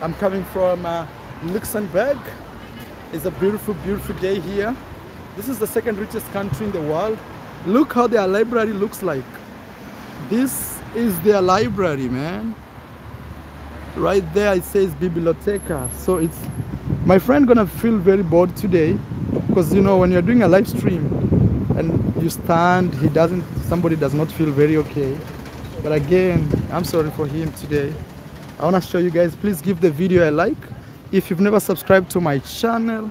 I'm coming from uh, Luxembourg. It's a beautiful, beautiful day here. This is the second richest country in the world. Look how their library looks like. This is their library, man. Right there it says Biblioteca. So it's my friend gonna feel very bored today because you know when you're doing a live stream and you stand, he doesn't somebody does not feel very okay. But again, I'm sorry for him today. I want to show you guys, please give the video a like. If you've never subscribed to my channel,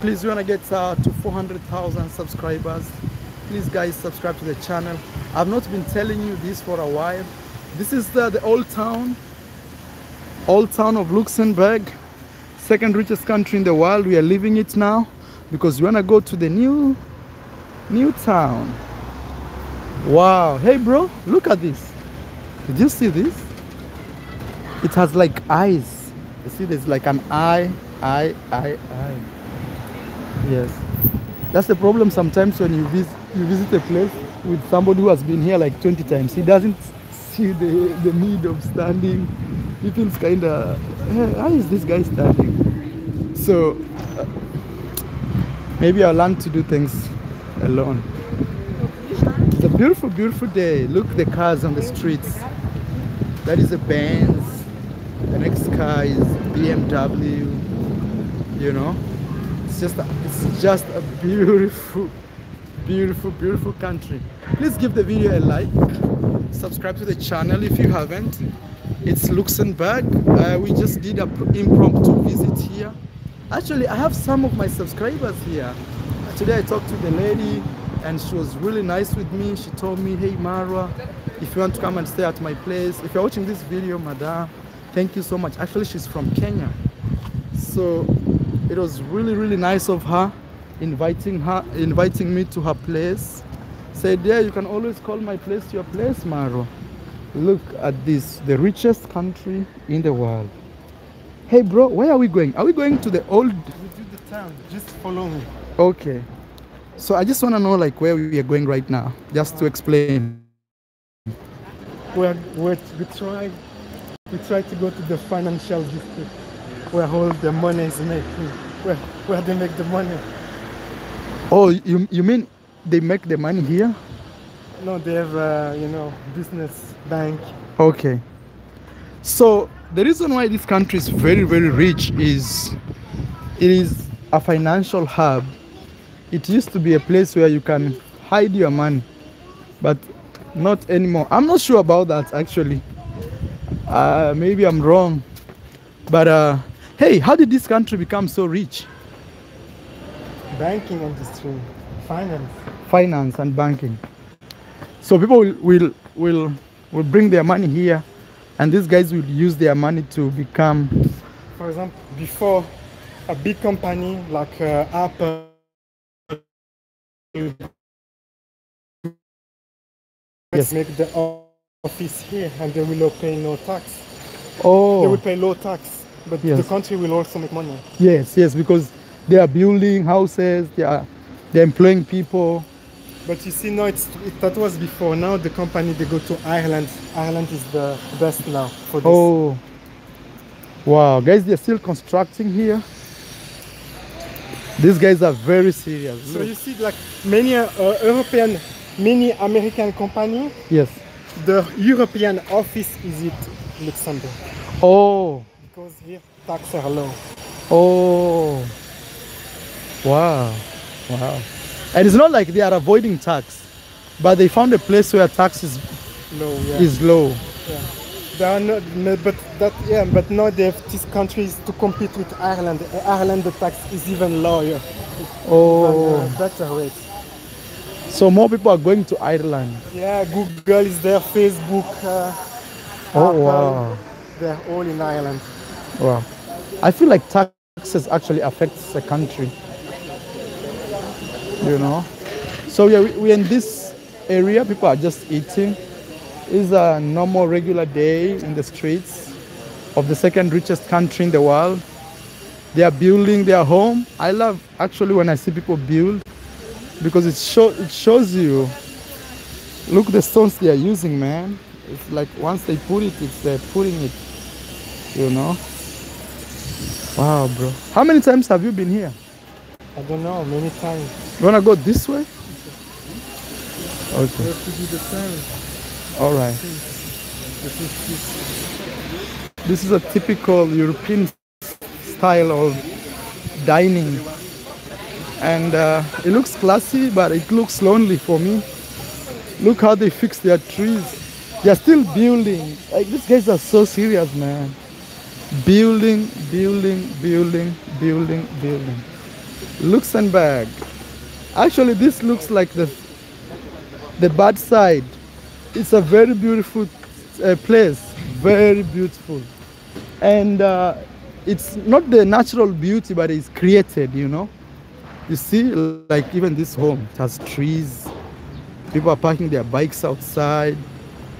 please we want to get uh, to 400,000 subscribers. Please guys subscribe to the channel. I've not been telling you this for a while. This is the, the old town, old town of Luxembourg, second richest country in the world. We are leaving it now because we want to go to the new, new town. Wow. Hey bro, look at this. Did you see this? It has like eyes. You see, there's like an eye, eye, eye, eye. Yes. That's the problem sometimes when you visit, you visit a place with somebody who has been here like 20 times. He doesn't see the, the need of standing. He feels kind of, hey, how is this guy standing? So uh, maybe I'll learn to do things alone. It's a beautiful, beautiful day. Look the cars on the streets. That is a Benz. The next car is BMW. You know, it's just a, it's just a beautiful, beautiful, beautiful country. Please give the video a like. Subscribe to the channel if you haven't. It's Luxembourg. Uh, we just did an impromptu visit here. Actually, I have some of my subscribers here. Today I talked to the lady and she was really nice with me. She told me, hey Marwa, if you want to come and stay at my place if you're watching this video madam thank you so much. Actually she's from kenya. So it was really really nice of her inviting her inviting me to her place. Said yeah you can always call my place your place Marwa look at this the richest country in the world. Hey bro where are we going? Are we going to the old we do the town. Just follow me. Okay so i just want to know like where we are going right now just to explain. We're, we're, we try we try to go to the financial district where all the money is made where, where they make the money. Oh you, you mean they make the money here? No they have uh, you know business bank. Okay. So the reason why this country is very very rich is it is a financial hub it used to be a place where you can hide your money but not anymore. I'm not sure about that actually. Uh, maybe i'm wrong but uh, hey how did this country become so rich? Banking industry finance. Finance and banking. So people will will will, will bring their money here and these guys will use their money to become for example before a big company like uh, apple Yes. make the office here and they will pay no tax. oh They will pay low tax, but Yes. the country will also make money. yes yes because they are building houses they are they're employing people But you see, now it's it, that was before. Now the company they go to Ireland. Ireland is the best now for this. Oh, wow, guys, they're still constructing here. These guys are very serious. So Look. you see, like many uh, European, many American company, Yes. the European office is it Luxembourg Oh, because here tax are low. oh, wow, wow. And it's not like they are avoiding tax, but they found a place where tax is, Low, yeah. is low. yeah. They are not, but that yeah, but now they have these countries to compete with Ireland. Uh, Ireland the tax is even lower, Oh, and, uh, better rates. so more people are going to Ireland. Yeah, Google is there, Facebook. Uh, Oh, Apple, wow. They're all in Ireland. Wow. I feel like taxes actually affects the country. You know? So we we're in this area, people are just eating. It's a normal regular day in the streets of the second richest country in the world. They are building their home. I love actually when I see people build because it, show, it shows you, look the stones they are using, man. It's like once they put it, it's they're putting it. You know. Wow, bro. How many times have you been here? I don't know, many times. You wanna go this way? Okay. All right. This is a typical European style of dining. And uh, it looks classy, but it looks lonely for me. Look how they fix their trees. They're still building. Like these guys are so serious, man. Building, building, building, building, building. Luxembourg. Actually, this looks like the the bad side. It's a very beautiful uh, place, very beautiful, and uh, it's not the natural beauty, but it's created. You know, you see, like even this home it has trees. People are parking their bikes outside,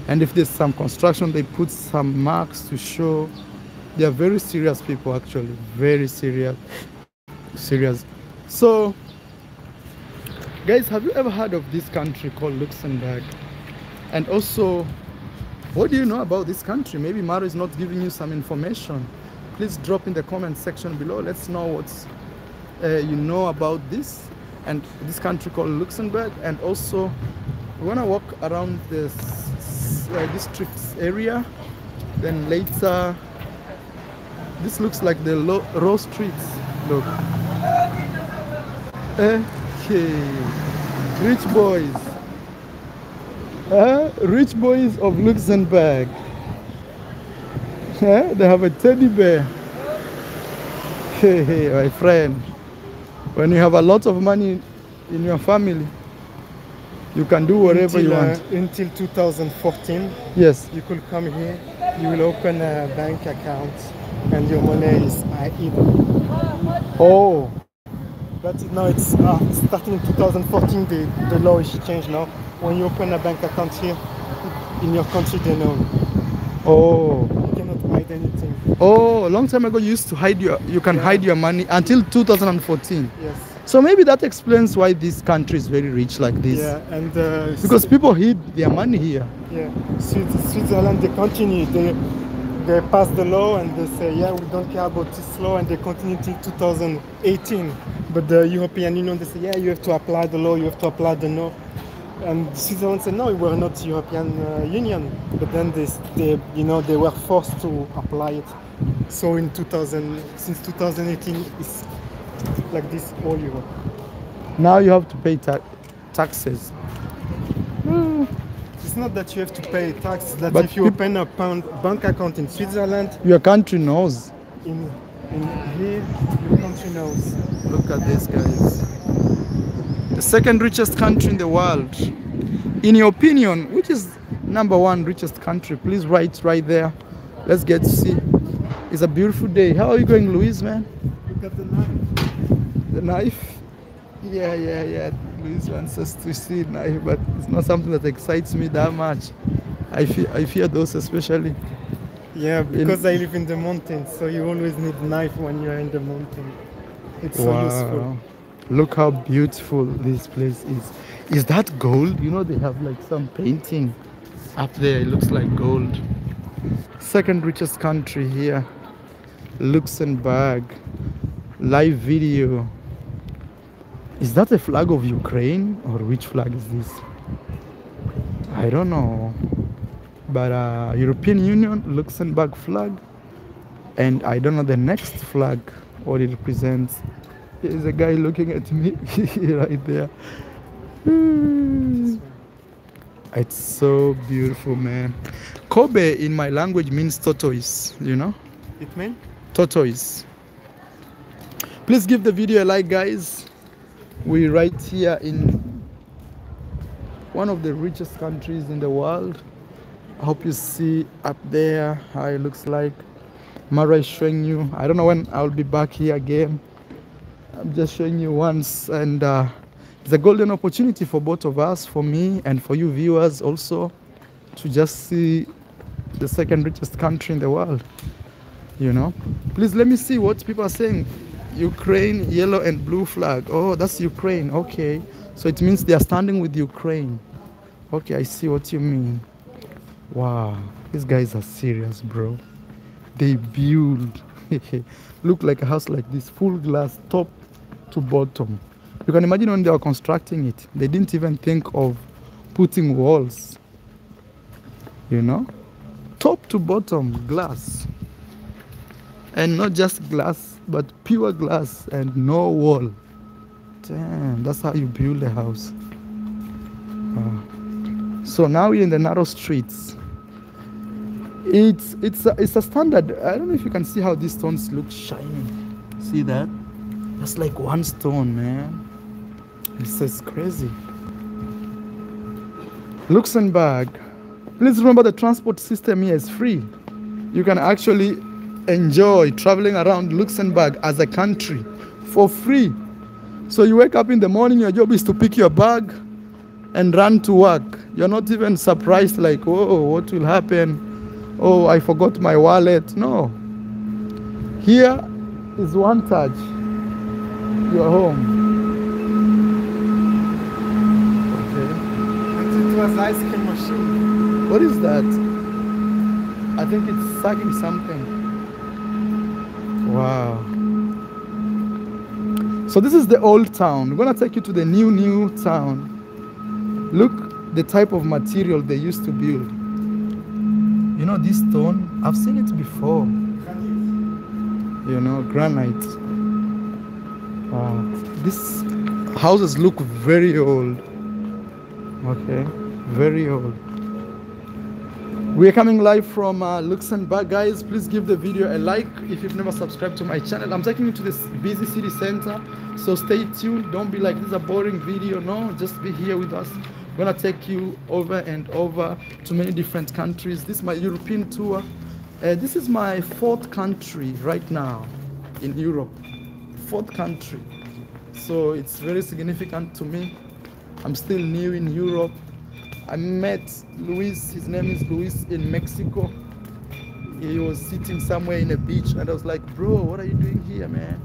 and if there's some construction, they put some marks to show. They are very serious people, actually, very serious, serious. So, guys, have you ever heard of this country called Luxembourg? And also, what do you know about this country? Maybe Marwa is not giving you some information. Please drop in the comment section below. Let's know what uh, you know about this and this country called Luxembourg. And also, we're gonna walk around this uh, district area. Then later, this looks like the low, row streets. Look. Okay, rich boys. Uh, rich boys of Luxembourg. Uh, they have a teddy bear. Hey, hey, my friend. When you have a lot of money in your family, you can do whatever you want. uh, until 2014, Yes. you could come here, you will open a bank account, and your money is uh, even. Oh, But now it's uh, starting in 2014, the, the law is changed now. When you open a bank account here, in your country, they know. oh, You cannot hide anything. oh! A long time ago, you used to hide your. You can Yeah. hide your money until 2014. Yes. So maybe that explains why this country is very rich like this. Yeah, and uh, Because people hid their money here. Yeah, Switzerland, they continue. They, they pass the law and they say, yeah, we don't care about this law, and they continue till 2018. But the European Union, they say, yeah, you have to apply the law, you have to apply the law. And Switzerland said, no, we're not European uh, Union. But then they, they, you know, they were forced to apply it. So in 2000, since 2018, it's like this all Europe. Now you have to pay ta- taxes. It's not that you have to pay tax. That But if you open a pound bank account in Switzerland, Your country knows. in in here your country knows Look at this, guys. The second richest country in the world. In your opinion, which is number one richest country? Please write right there. Let's get to see. It's a beautiful day. How are you going, Luis, man? look at the knife The knife? Yeah, yeah, yeah. Luis wants us to see knife, but it's not something that excites me that much. I fear, I fear those especially. yeah because i live in the mountains so you always need knife when you're in the mountain it's so useful Look how beautiful this place is. Is that gold? You know they have like some painting up there. It looks like gold. Second richest country here. Luxembourg. Live video. Is that a flag of Ukraine or which flag is this? I don't know. But uh, European Union, Luxembourg flag, and I don't know the next flag what it represents. There's a guy looking at me right there. Hmm. It's so beautiful, man. Kobe in my language means tortoise, you know? it mean Tortoise. Please give the video a like, guys. We're right here in one of the richest countries in the world. I hope you see up there how it looks like. Marwa is showing you. I don't know when I'll be back here again. I'm just showing you once, and uh, it's a golden opportunity for both of us, for me and for you viewers also, to just see the second richest country in the world. You know, please let me see what people are saying. Ukraine, yellow and blue flag. Oh, that's Ukraine. Okay, so it means they are standing with Ukraine. Okay, I see what you mean. Wow, these guys are serious, bro. They build, look like a house like this, full glass, top to bottom. You can imagine when they were constructing it, they didn't even think of putting walls. You know, top to bottom glass, and not just glass, but pure glass and no wall. Damn, that's how you build a house. Wow. So now we're in the narrow streets. It's it's a, it's a standard. I don't know if you can see how these stones look shiny. See that? That's like one stone, man. It's just crazy. Luxembourg. Please remember the transport system here is free. You can actually enjoy traveling around Luxembourg as a country for free. So you wake up in the morning, your job is to pick your bag and run to work. You're not even surprised, like, oh, what will happen? Oh, I forgot my wallet. No. Here is one touch. You're home. Okay. And it was ice cream machine. What is that? I think it's sucking something. Wow. So this is the old town. We're gonna take you to the new new town. Look the type of material they used to build. You know this stone? I've seen it before. You know, granite. Wow. These houses look very old. Okay, very old. We're coming live from uh, Luxembourg, guys. Please give the video a like if you've never subscribed to my channel. I'm taking you to this busy city center, so stay tuned. Don't be like this is a boring video. No, just be here with us. We're gonna take you over and over to many different countries. This is my European tour. Uh, this is my fourth country right now in Europe. Fourth country. So it's very significant to me. I'm still new in Europe. I met Luis, his name is Luis in Mexico. He was sitting somewhere in a beach and I was like, bro, what are you doing here, man?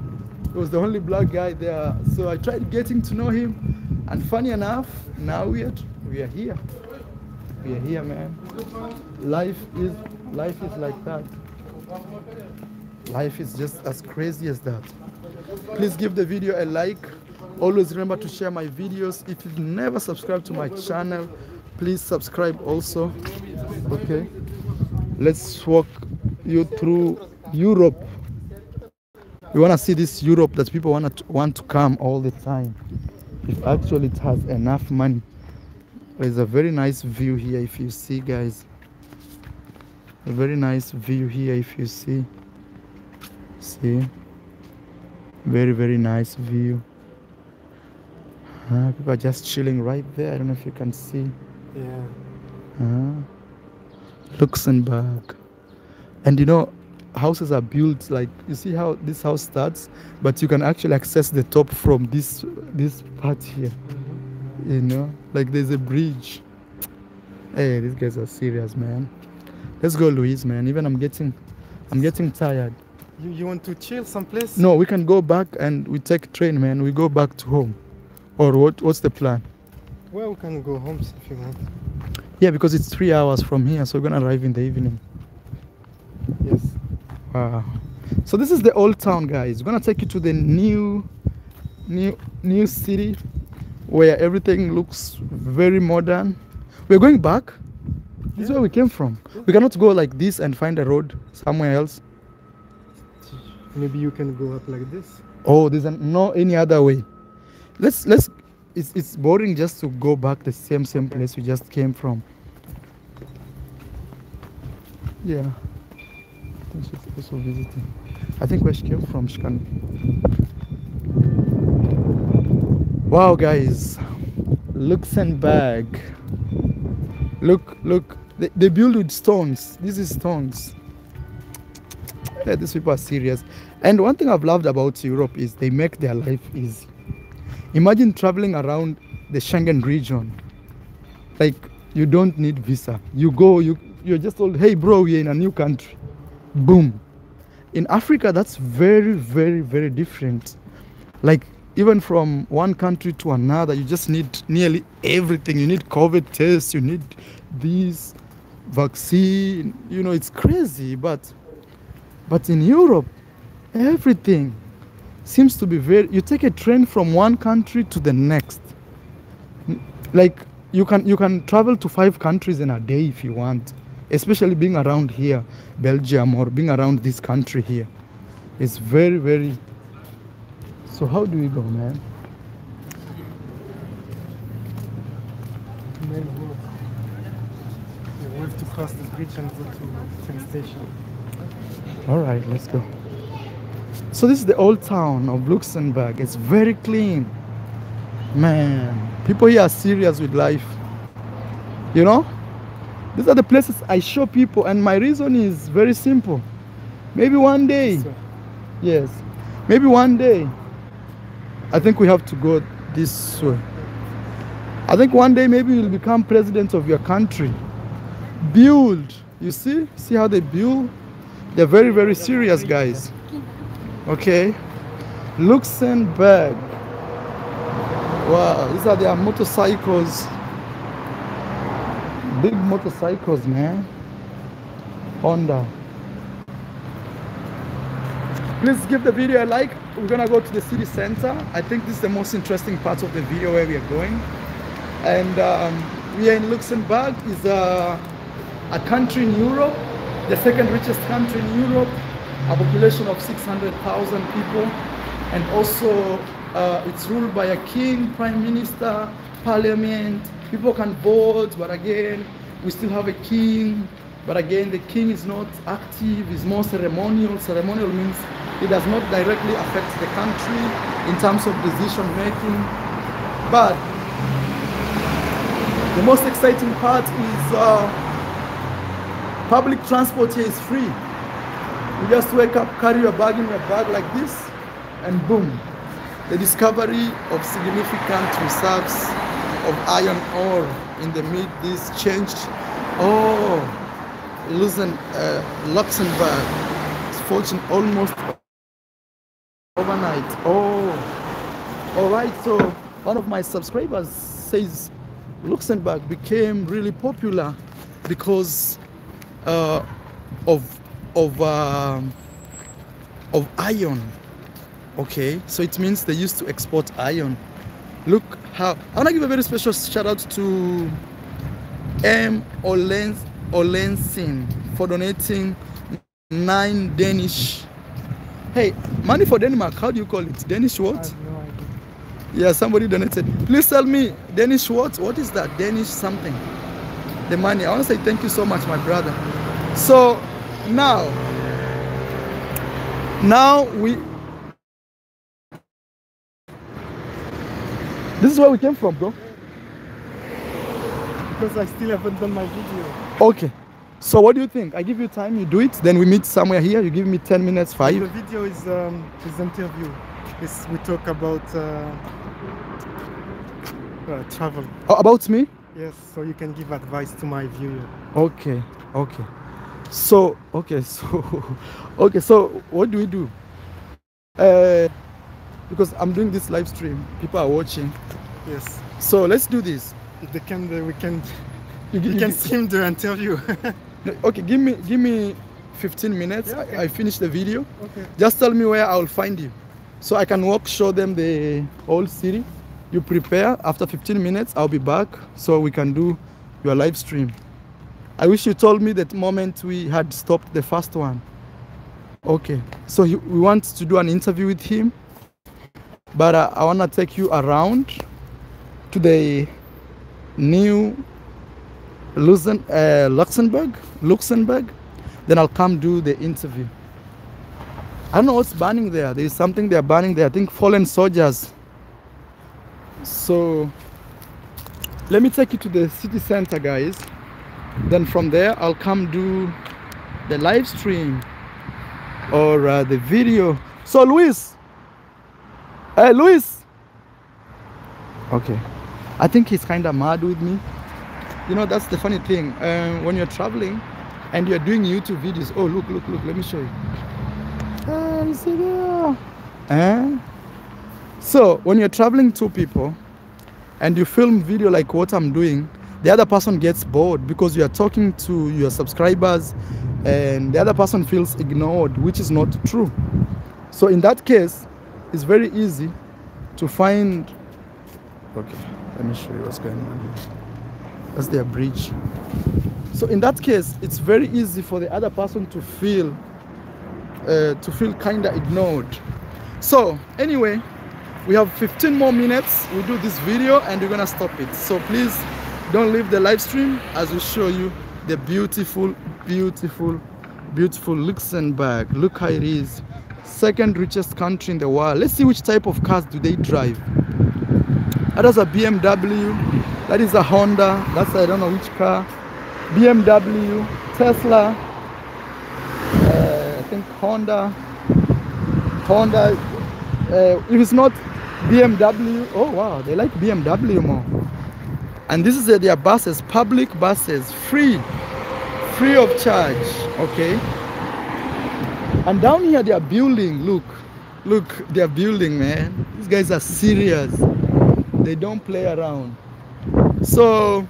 He was the only black guy there. So I tried getting to know him. And funny enough, now we are, we are here. We are here, man. Life is, life is like that. Life is just as crazy as that. Please give the video a like. Always remember to share my videos. If you've never subscribed to my channel, please subscribe also. Okay. Let's walk you through Europe. We want to see this Europe that people want to want to come all the time. If actually it has enough money. There's a very nice view here if you see guys. A very nice view here if you see. See? Very, very nice view. Uh, people are just chilling right there. I don't know if you can see. Yeah. Uh, Luxembourg. And you know, houses are built like you see how this house starts, but you can actually access the top from this this part here. You know, like there's a bridge. Hey, these guys are serious, man. Let's go, Luis, man. Even I'm getting, I'm getting tired. You, you want to chill someplace? No, we can go back and we take train, man. We go back to home, or what? What's the plan? Well, we can go home if you want. Yeah, because it's three hours from here, so we're gonna arrive in the evening. Yes. Wow. So this is the old town, guys. We're gonna take you to the new, new, new city, where everything looks very modern. We're going back. This is where we came from. We cannot go like this and find a road somewhere else. Maybe you can go up like this. Oh, there's an, no any other way. Let's let's. It's it's boring just to go back the same same place we just came from. Yeah. I think she's also visiting. I think where she came from, she can. Wow, guys, Luxembourg. Look, look. They, they build with stones. This is stones. Yeah, these people are serious. And one thing I've loved about Europe is they make their life easy. Imagine traveling around the Schengen region. Like you don't need visa. You go, you you're just told, hey bro, we're in a new country. Boom. In Africa, that's very, very, very different. Like even from one country to another, you just need nearly everything. You need COVID tests, you need these, vaccine. You know, it's crazy, but but in Europe, everything seems to be very. You take a train from one country to the next. Like you can you can travel to five countries in a day if you want. Especially being around here, Belgium, or being around this country here, it's very very. So how do we go, man? We have to cross the bridge and go to train station. All right, let's go. So this is the old town of Luxembourg. It's very clean. Man, people here are serious with life. You know? These are the places I show people and my reason is very simple. Maybe one day, So, yes. Maybe one day I think we have to go this way. I think one day maybe you'll become president of your country. Build. You see? See how they build? They're very, very serious guys. Okay. Luxembourg. Wow, these are their motorcycles. Big motorcycles, man. Honda. Please give the video a like. We're gonna go to the city center. I think this is the most interesting part of the video where we are going. And um, we are in Luxembourg. is a, a country in Europe, the second richest country in Europe, a population of 600,000 people, and also uh, it's ruled by a king, prime minister, parliament. People can vote, but again, we still have a king. But again, the king is not active, is more ceremonial. Ceremonial means it does not directly affect the country in terms of decision making. But the most exciting part is uh, public transport here is free. You just wake up, carry your bag in your bag like this, and boom, the discovery of significant reserves of iron ore in the mid this changed. Oh, Luxem, uh, Luxembourg is fortune almost overnight. Oh, all right. So one of my subscribers says Luxembourg became really popular because uh, of of um, of iron. Okay, so it means they used to export iron. Look how I want to give a very special shout out to M Olens Olensin for donating nine Danish. Hey, money for Denmark. How do you call it? Danish what? no. Yeah, somebody donated. Please tell me, Danish what? What is that? Danish something. The money. I want to say thank you so much, my brother. So now, now we. This is where we came from, bro. Because I still haven't done my video. Okay. So what do you think? I give you time, you do it, then we meet somewhere here. You give me 10 minutes, 5. The video is um, is interview. It's, we talk about uh, uh, travel. Oh, about me? Yes, so you can give advice to my viewer. Okay, okay. So, okay, so, okay, so what do we do? Uh, because I'm doing this live stream, people are watching. Yes, So let's do this. if they can, uh, we can You, we you can stream the interview. no, okay, give me give me 15 minutes. Yeah, okay. I, I finish the video. okay. Just tell me where I'll find you, so I can walk, show them the whole city. You prepare. After 15 minutes, I'll be back, so we can do your live stream. I wish you told me that moment we had stopped the first one. Okay, so he, we want to do an interview with him, but uh, I want to take you around to the new Luxem, uh, Luxembourg, Luxembourg. Then I'll come do the interview. I don't know what's burning there. There is something they're burning there. I think fallen soldiers. So let me take you to the city center, guys. Then from there, I'll come do the live stream or uh, the video. So, Luis. Hey, Luis. Okay. I think he's kind of mad with me. You know, that's the funny thing. Um, when you're traveling and you're doing YouTube videos, oh, look, look, look, let me show you. Ah, you see there? Eh? So, when you're traveling two people and you film video like what I'm doing, the other person gets bored because you are talking to your subscribers and the other person feels ignored, which is not true. So in that case, it's very easy to find. Okay, let me show you what's going on here. That's their bridge. So in that case, it's very easy for the other person to feel uh, to feel kind of ignored. So anyway, we have 15 more minutes. We do this video and we're gonna stop it. So please don't leave the live stream as we show you the beautiful, beautiful, beautiful Luxembourg. Look how it is. Second richest country in the world. Let's see which type of cars do they drive. That is a BMW. That is a Honda. That's I don't know which car. BMW, Tesla, uh, I think Honda. Honda. Uh, if it's not BMW, oh wow, they like BMW more. And this is uh, their buses, public buses, free, free of charge. Okay. And down here they are building. Look, look, they are building, man. These guys are serious. They don't play around. So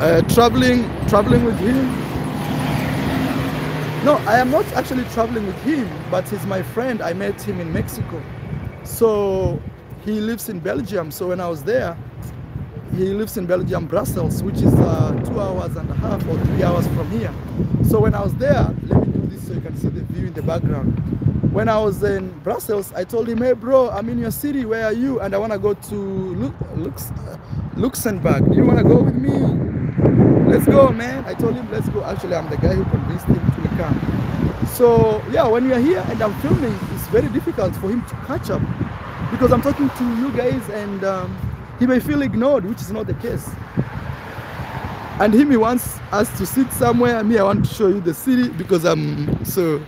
uh, traveling traveling with him no i am not actually traveling with him but he's my friend. I met him in mexico. So he lives in belgium. So when i was there he lives in belgium brussels which is uh, two hours and a half or three hours from here. So when i was there let me do this so you can see the view in the background. When i was in brussels i told him hey bro i'm in your city. Where are you? And i want to go to Lu Lux luxembourg. Do you want to go with me let's go man. I told him let's go. Actually i'm the guy who convinced him to come. So yeah when we are here and i'm filming it's very difficult for him to catch up because i'm talking to you guys and um, he may feel ignored which is not the case. And him he wants us to sit somewhere. Me i want to show you the city because i'm so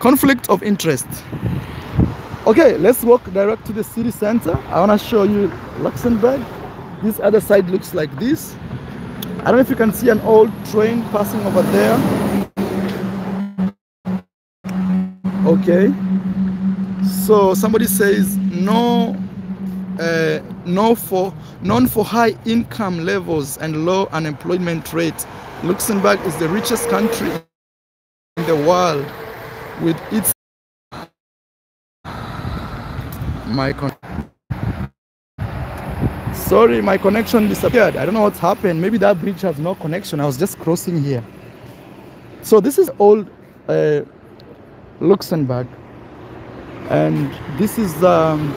conflict of interest. Okay let's walk direct to the city center. I want to show you luxembourg. This other side looks like this I don't know if you can see an old train passing over there. Okay. So somebody says no, uh, no for known for high income levels and low unemployment rate. Luxembourg is the richest country in the world with its my Sorry, my connection disappeared. I don't know what's happened. Maybe that bridge has no connection. I was just crossing here. So this is old uh, Luxembourg. And this is um,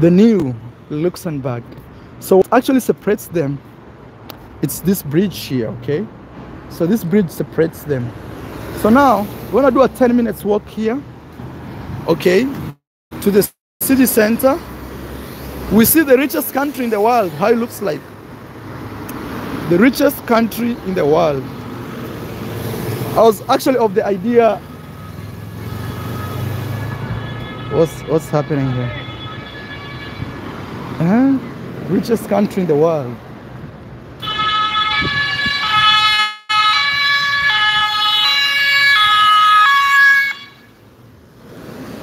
the new Luxembourg. So what actually separates them, it's this bridge here, okay? So this bridge separates them. So now, we're gonna do a 10 minutes walk here, okay, to the city center we see the richest country in the world, how it looks like. The richest country in the world. I was actually of the idea what's what's happening here? Huh? Richest country in the world.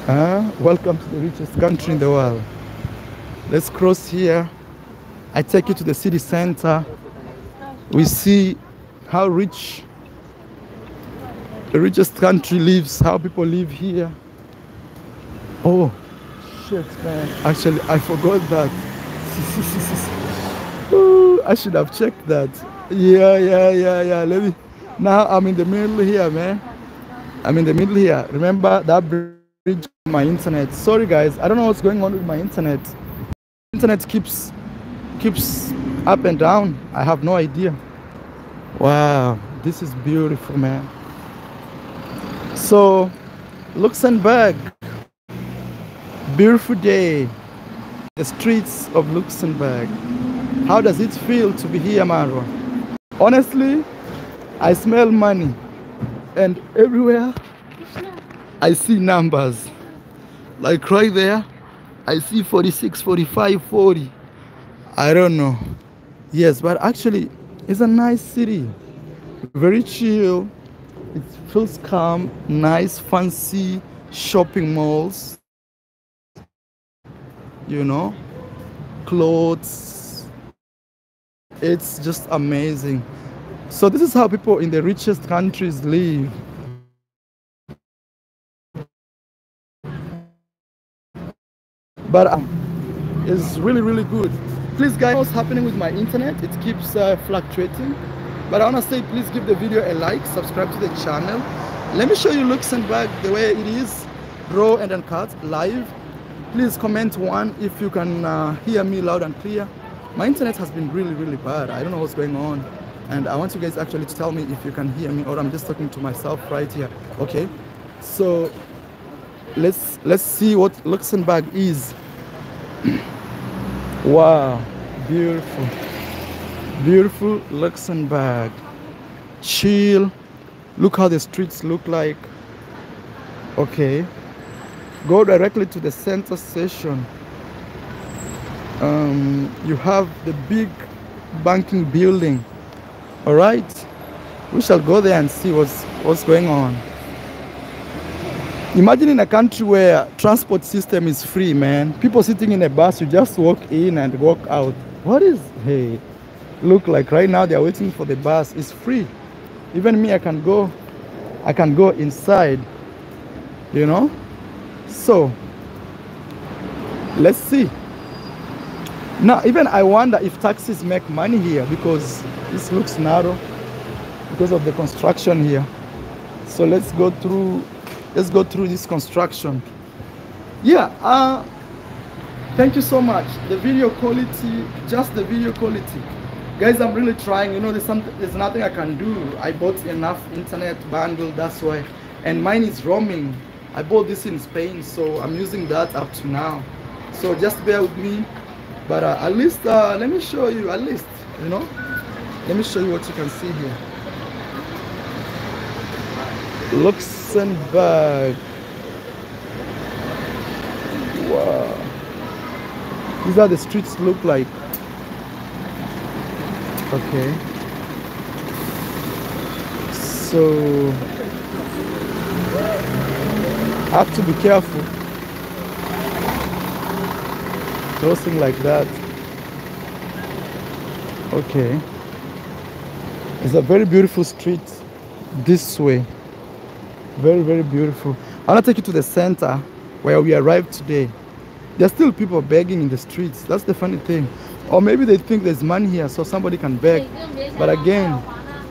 Huh? Welcome to the richest country in the world. Let's cross here. I take you to the city center. We see how rich the richest country lives, how people live here. Oh, shit, man. Actually, I forgot that. Ooh, I should have checked that. Yeah, yeah, yeah, yeah. Let me. Now I'm in the middle here, man. I'm in the middle here. Remember that bridge? My internet. Sorry, guys. I don't know what's going on with my internet internet keeps keeps up and down. I have no idea. Wow this is beautiful man. So luxembourg beautiful day. The streets of luxembourg. How does it feel to be here marwa honestly i smell money. And everywhere i see numbers. Like right there I see 46, 45, 40. I don't know. Yes, but actually, it's a nice city. Very chill. It feels calm, nice, fancy shopping malls. You know? clothes. It's just amazing. So this is how people in the richest countries live. But um, it's really, really good. Please guys, what's happening with my internet? It keeps uh, fluctuating. But I want to say, please give the video a like, subscribe to the channel. Let me show you Luxembourg the way it is, raw and uncut, live. Please comment one if you can uh, hear me loud and clear. My internet has been really, really bad. I don't know what's going on. And I want you guys actually to tell me if you can hear me or I'm just talking to myself right here. Okay. So let's let's see what Luxembourg is. Wow, beautiful. Beautiful Luxembourg. Chill. Look how the streets look like. Okay. Go directly to the center station. Um, you have the big banking building. All right. We shall go there and see what's what's going on. Imagine in a country where transport system is free, man. People sitting in a bus, you just walk in and walk out. What is hey? Look like right now they are waiting for the bus. It's free. Even me, I can go. I can go inside. You know. So let's see. Now, even I wonder if taxis make money here because this looks narrow because of the construction here. So let's go through let's go through this construction. Yeah, uh thank you so much. The video quality, just the video quality. Guys, I'm really trying. You know, there's some there's nothing I can do. I bought enough internet bundle, that's why. And mine is roaming. I bought this in Spain, so I'm using that up to now. So just bear with me. But uh, at least, uh, let me show you, at least, you know, let me show you what you can see here. Luxembourg. Wow. These are the streets look like. Okay. So, I have to be careful. Crossing like that. Okay. It's a very beautiful street this way. Very, very beautiful. I want to take you to the center where we arrived today. There's still people begging in the streets. That's the funny thing. Or maybe they think there's money here so somebody can beg. But again,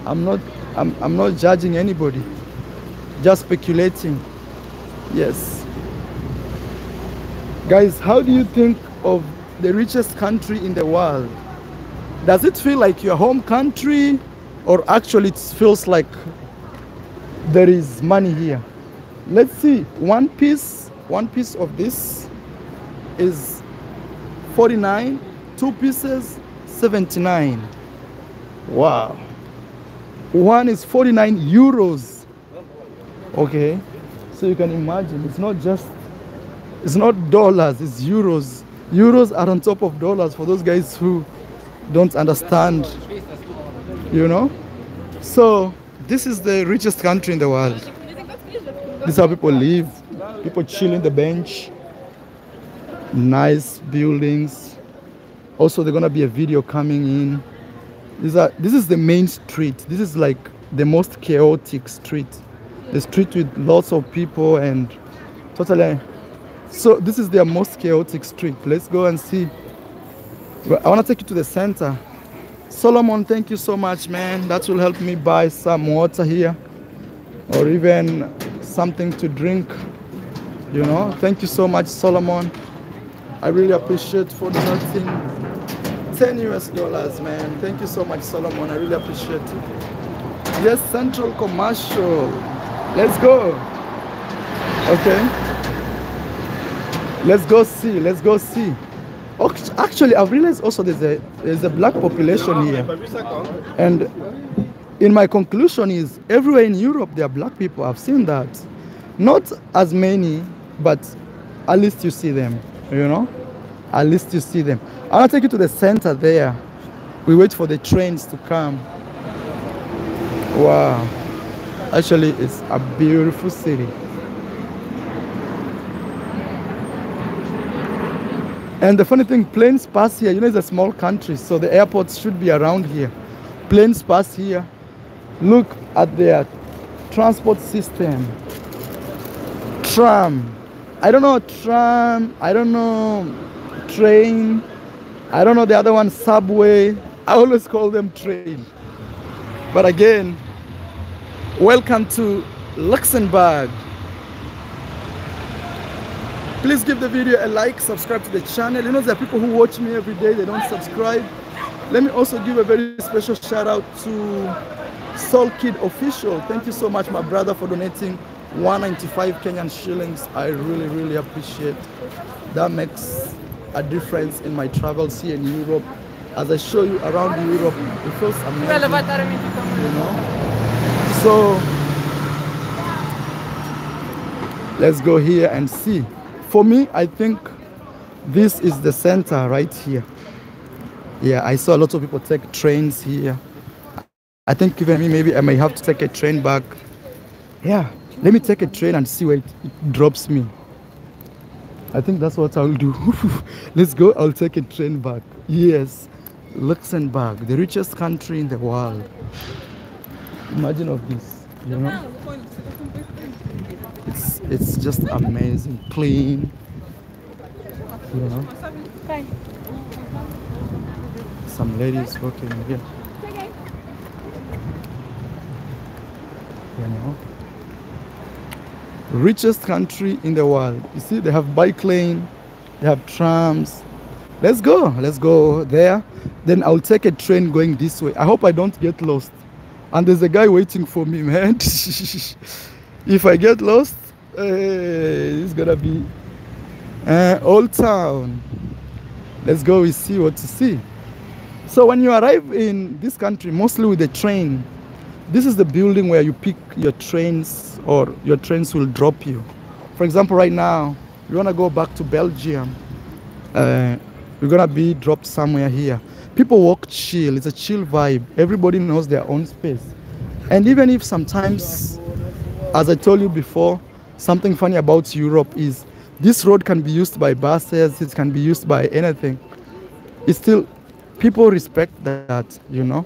I'm not I'm, I'm not judging anybody. Just speculating. Yes. Guys, how do you think of the richest country in the world? Does it feel like your home country or actually it feels like there is money here? Let's see. One piece, one piece of this is 49, two pieces 79. Wow. One is 49 euros. Okay. So you can imagine it's not just it's not dollars, it's euros. Euros are on top of dollars for those guys who don't understand, you know? So, this is the richest country in the world. This is how people live. People chill in the bench. Nice buildings. Also, there's gonna be a video coming in. These are, this is the main street. This is like the most chaotic street. The street with lots of people and totally so this is their most chaotic street. Let's go and see. I want to take you to the center. Solomon, thank you so much, man. That will help me buy some water here or even something to drink. You know, thank you so much, Solomon. I really appreciate for nothing. 10 US dollars, man. Thank you so much, Solomon. I really appreciate it. Yes, Central Commercial. Let's go. Okay. Let's go see. Let's go see. Actually, I've realized also there's a there's a black population here, and in my conclusion is everywhere in Europe there are black people. I've seen that, not as many, but at least you see them. You know, at least you see them. I'll take you to the center there. We wait for the trains to come. Wow, actually, it's a beautiful city. And the funny thing, planes pass here. You know, it's a small country, so the airports should be around here. Planes pass here. Look at their transport system. Tram. I don't know tram. I don't know train. I don't know the other one, subway. I always call them train. But again, welcome to Luxembourg. Please give the video a like, subscribe to the channel. You know, there are people who watch me every day, they don't subscribe. Let me also give a very special shout out to Soul Kid Official. Thank you so much, my brother, for donating 195 Kenyan shillings. I really, really appreciate that makes a difference in my travels here in Europe. As I show you around Europe, it feels amazing. You know? So let's go here and see for me, I think this is the center right here. Yeah, I saw a lot of people take trains here. I think even me, maybe I may have to take a train back. Yeah, let me take a train and see where it, it drops me. I think that's what I'll do. Let's go, I'll take a train back. Yes, Luxembourg, the richest country in the world. Imagine of this, you know? It's it's just amazing, clean. You know. Some ladies working here. You know. Richest country in the world. You see, they have bike lane, they have trams. Let's go. Let's go there. Then I'll take a train going this way. I hope I don't get lost. And there's a guy waiting for me, man. if I get lost, hey, it's gonna be uh, Old Town. Let's go and see what to see. So when you arrive in this country, mostly with the train, this is the building where you pick your trains or your trains will drop you. For example, right now, you wanna go back to Belgium, uh, you're gonna be dropped somewhere here. People walk chill, it's a chill vibe. Everybody knows their own space. And even if sometimes as I told you before, something funny about Europe is this road can be used by buses, it can be used by anything. It's still, people respect that, you know.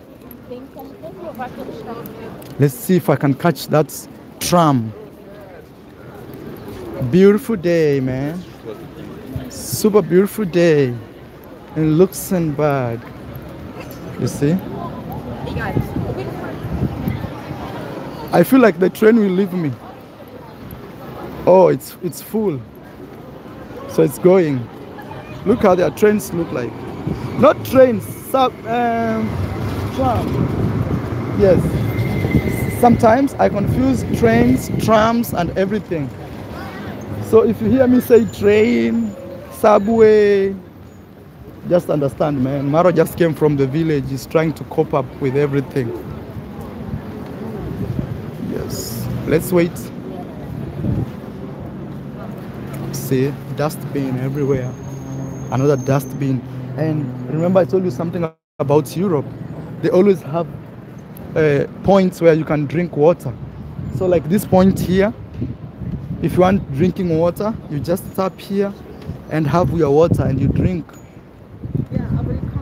Let's see if I can catch that tram. Beautiful day, man. Super beautiful day in Luxembourg. You see? I feel like the train will leave me. Oh, it's it's full. So it's going. Look how their trains look like. Not trains, sub um, tram. Yes. Sometimes I confuse trains, trams, and everything. So if you hear me say train, subway, just understand, man. Marwa just came from the village. He's trying to cope up with everything. Yes. Let's wait. See, dustbin everywhere. Another dustbin. And remember, I told you something about Europe. They always have uh, points where you can drink water. So, like this point here, if you want drinking water, you just tap here and have your water and you drink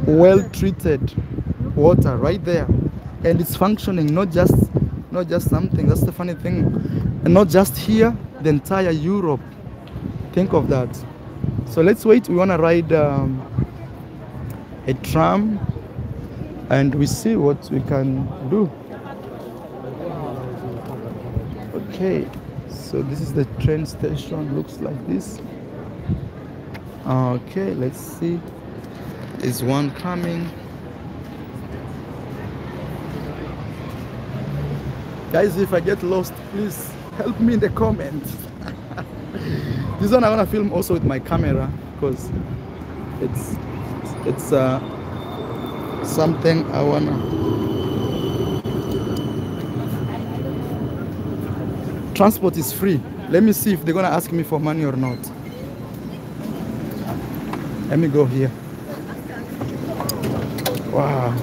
well treated water right there. And it's functioning, not just not just something. That's the funny thing. And not just here, the entire Europe. Think of that. So let's wait. We want to ride um, a tram and we see what we can do. Okay, so this is the train station. Looks like this. Okay, let's see. Is one coming? Guys, if I get lost, please help me in the comments. This one I'm gonna film also with my camera because it's it's uh, something I wanna transport is free. Let me see if they're gonna ask me for money or not. Let me go here. Wow.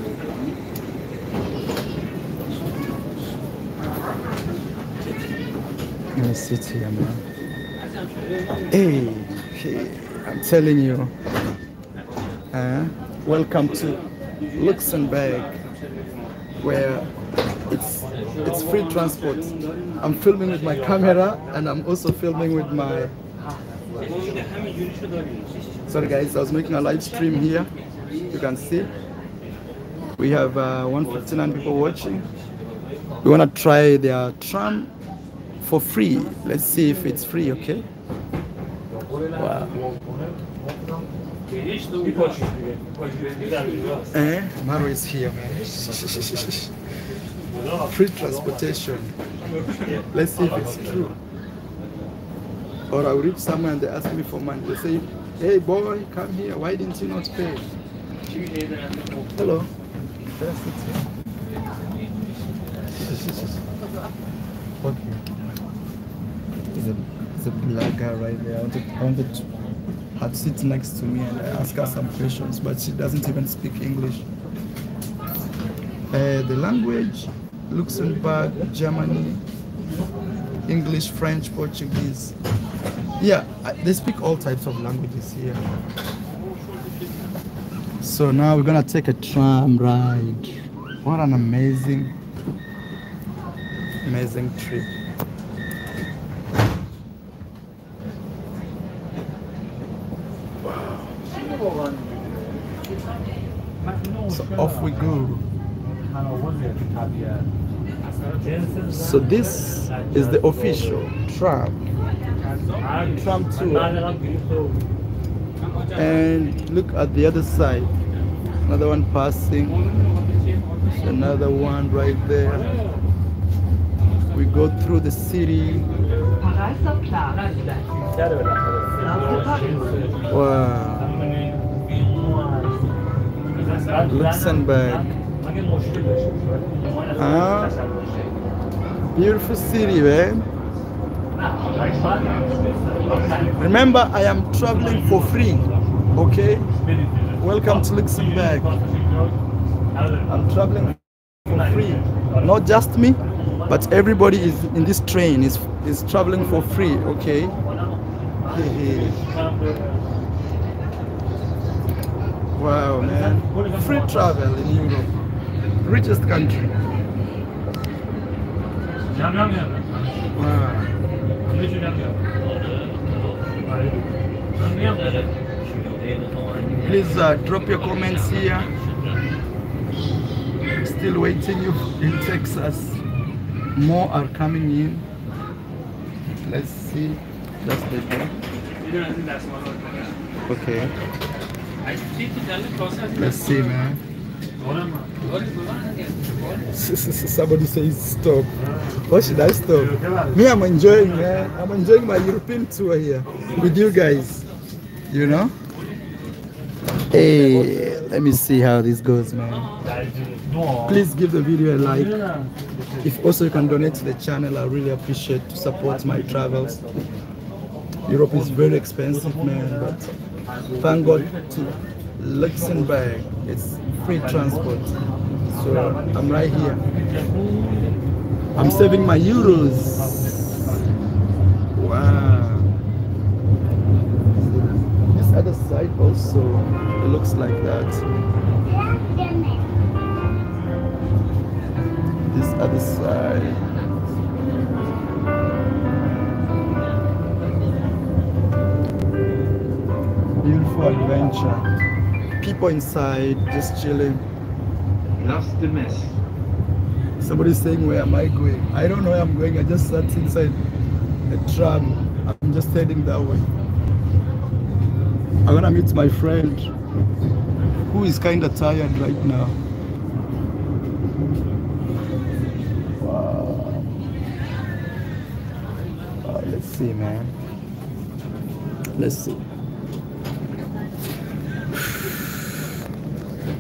Let me sit here, man. Hey, I'm telling you, Uh, welcome to Luxembourg, where it's it's free transport. I'm filming with my camera and I'm also filming with my. Sorry guys, I was making a live stream here. You can see we have uh, 159 people watching. We want to try their tram for free. Let's see if it's free, okay? Wow. Eh, Marwa is here, man. Free transportation. Let's see if it's true. Or I'll reach somewhere and they ask me for money. They say, hey boy, come here. Why didn't you not pay? Hello. Can I sit here? Okay. There's a black guy right there. I wanted, I wanted her to sit next to me and I ask her some questions, but she doesn't even speak English. Uh, the language, Luxembourg, Germany, English, French, Portuguese. Yeah, they speak all types of languages here. So now we're gonna take a tram ride. What an amazing, amazing trip. So off we go. So this is the official tram. Tram tour. And look at the other side. Another one passing. Another one right there. We go through the city. Wow. Luxembourg. Ah. Beautiful city, man. Remember, I am traveling for free. Okay? Welcome to Luxembourg. I'm traveling for free. Not just me, but everybody is in this train is is traveling for free. Okay? Wow, man. Free travel in Europe. Richest country. Please uh, drop your comments here. Still waiting you in Texas. More are coming in. Let's see. That's the door. Okay. Let's see, man. Somebody says stop. What should I stop? Me, I'm enjoying, man. I'm enjoying my European tour here with you guys. You know? Hey, let me see how this goes, man. Please give the video a like. If also you can donate to the channel, I really appreciate to support my travels. Europe is very expensive, man, but thank God to Luxembourg, it's free transport. So I'm right here. I'm saving my euros. Wow. This other side also it looks like that. This other side. Beautiful adventure. People inside just chilling. Lass de Mess. Somebody's saying, Where am I going? I don't know where I'm going. I just sat inside a tram. I'm just heading that way. I'm gonna meet my friend who is kind of tired right now. Wow. Uh, let's see, man. Let's see.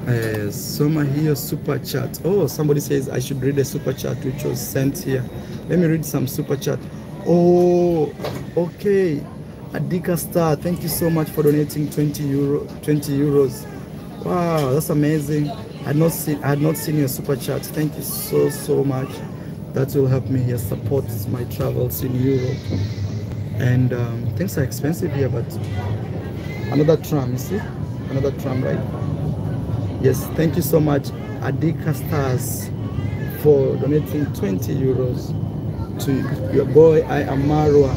Uh, Soma here super chat. Oh, somebody says I should read a super chat which was sent here. Let me read some super chat. Oh, okay. Adika Star, thank you so much for donating 20 euro, 20 euros. Wow, that's amazing. I had not seen, I had not seen your super chat. Thank you so so much. That will help me here support my travels in Europe. And um, things are expensive here, but another tram, you see, another tram ride. Yes, thank you so much, Adika Stars, for donating 20 euros to your boy. I am Marwa.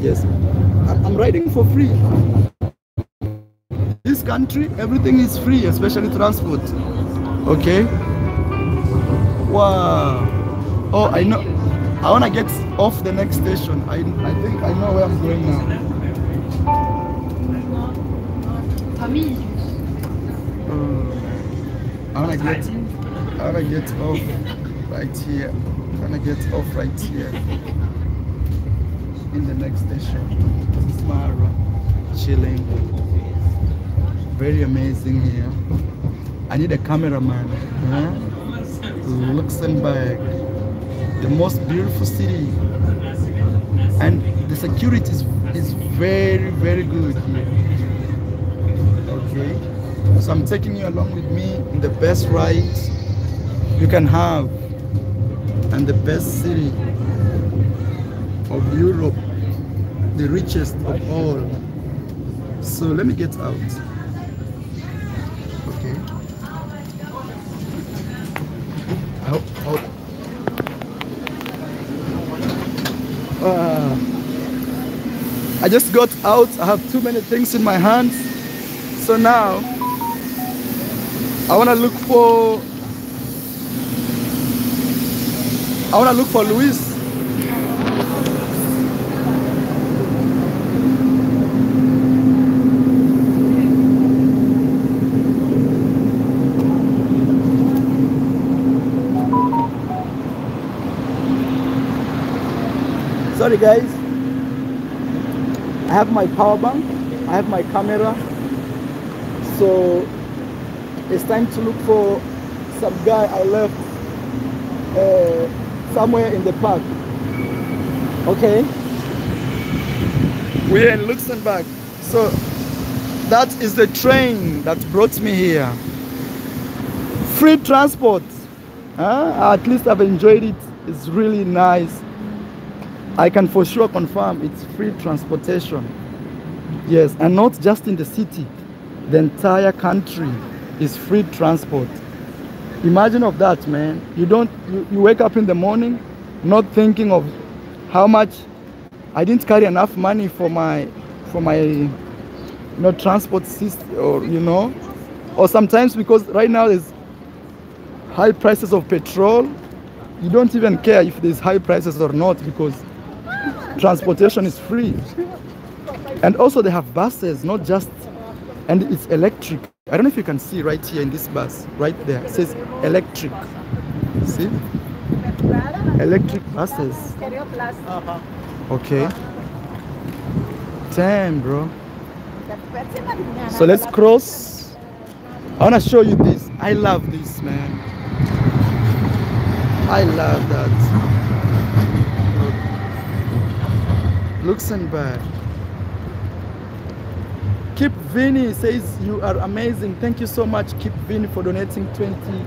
Yes, I'm riding for free. This country, everything is free, especially transport. Okay. Wow. Oh, I know. I wanna get off the next station. I I think I know where I'm going now. Famille. Uh, I wanna get I wanna get off right here. I'm gonna get off right here in the next station. This is Marwa chilling. Very amazing here. I need a cameraman. Huh? Luxembourg, the most beautiful city. And the security is, is very, very good here. Okay. So I'm taking you along with me in the best ride you can have and the best city of Europe, the richest of all. So let me get out. Okay. Out, out. Ah. I just got out. I have too many things in my hands. So now I want to look for I want to look for Luis. Sorry guys. I have my power bank. I have my camera. So it's time to look for some guy I left uh, somewhere in the park. Okay. We're in Luxembourg. So that is the train that brought me here. Free transport. Huh? At least I've enjoyed it. It's really nice. I can for sure confirm it's free transportation. Yes, and not just in the city. The entire country is free transport. Imagine of that, man. You don't you, you wake up in the morning not thinking of how much I didn't carry enough money for my for my you know transport system or you know or sometimes because right now there's high prices of petrol you don't even care if there's high prices or not because transportation is free and also they have buses not just and it's electric i don't know if you can see right here in this bus right there. It says electric. See? Electric buses. Okay. Damn bro. So let's cross. I want to show you this. I love this man. I love that. Luxembourg Keep Vinny says you are amazing. Thank you so much, Keep Vinny, for donating 20,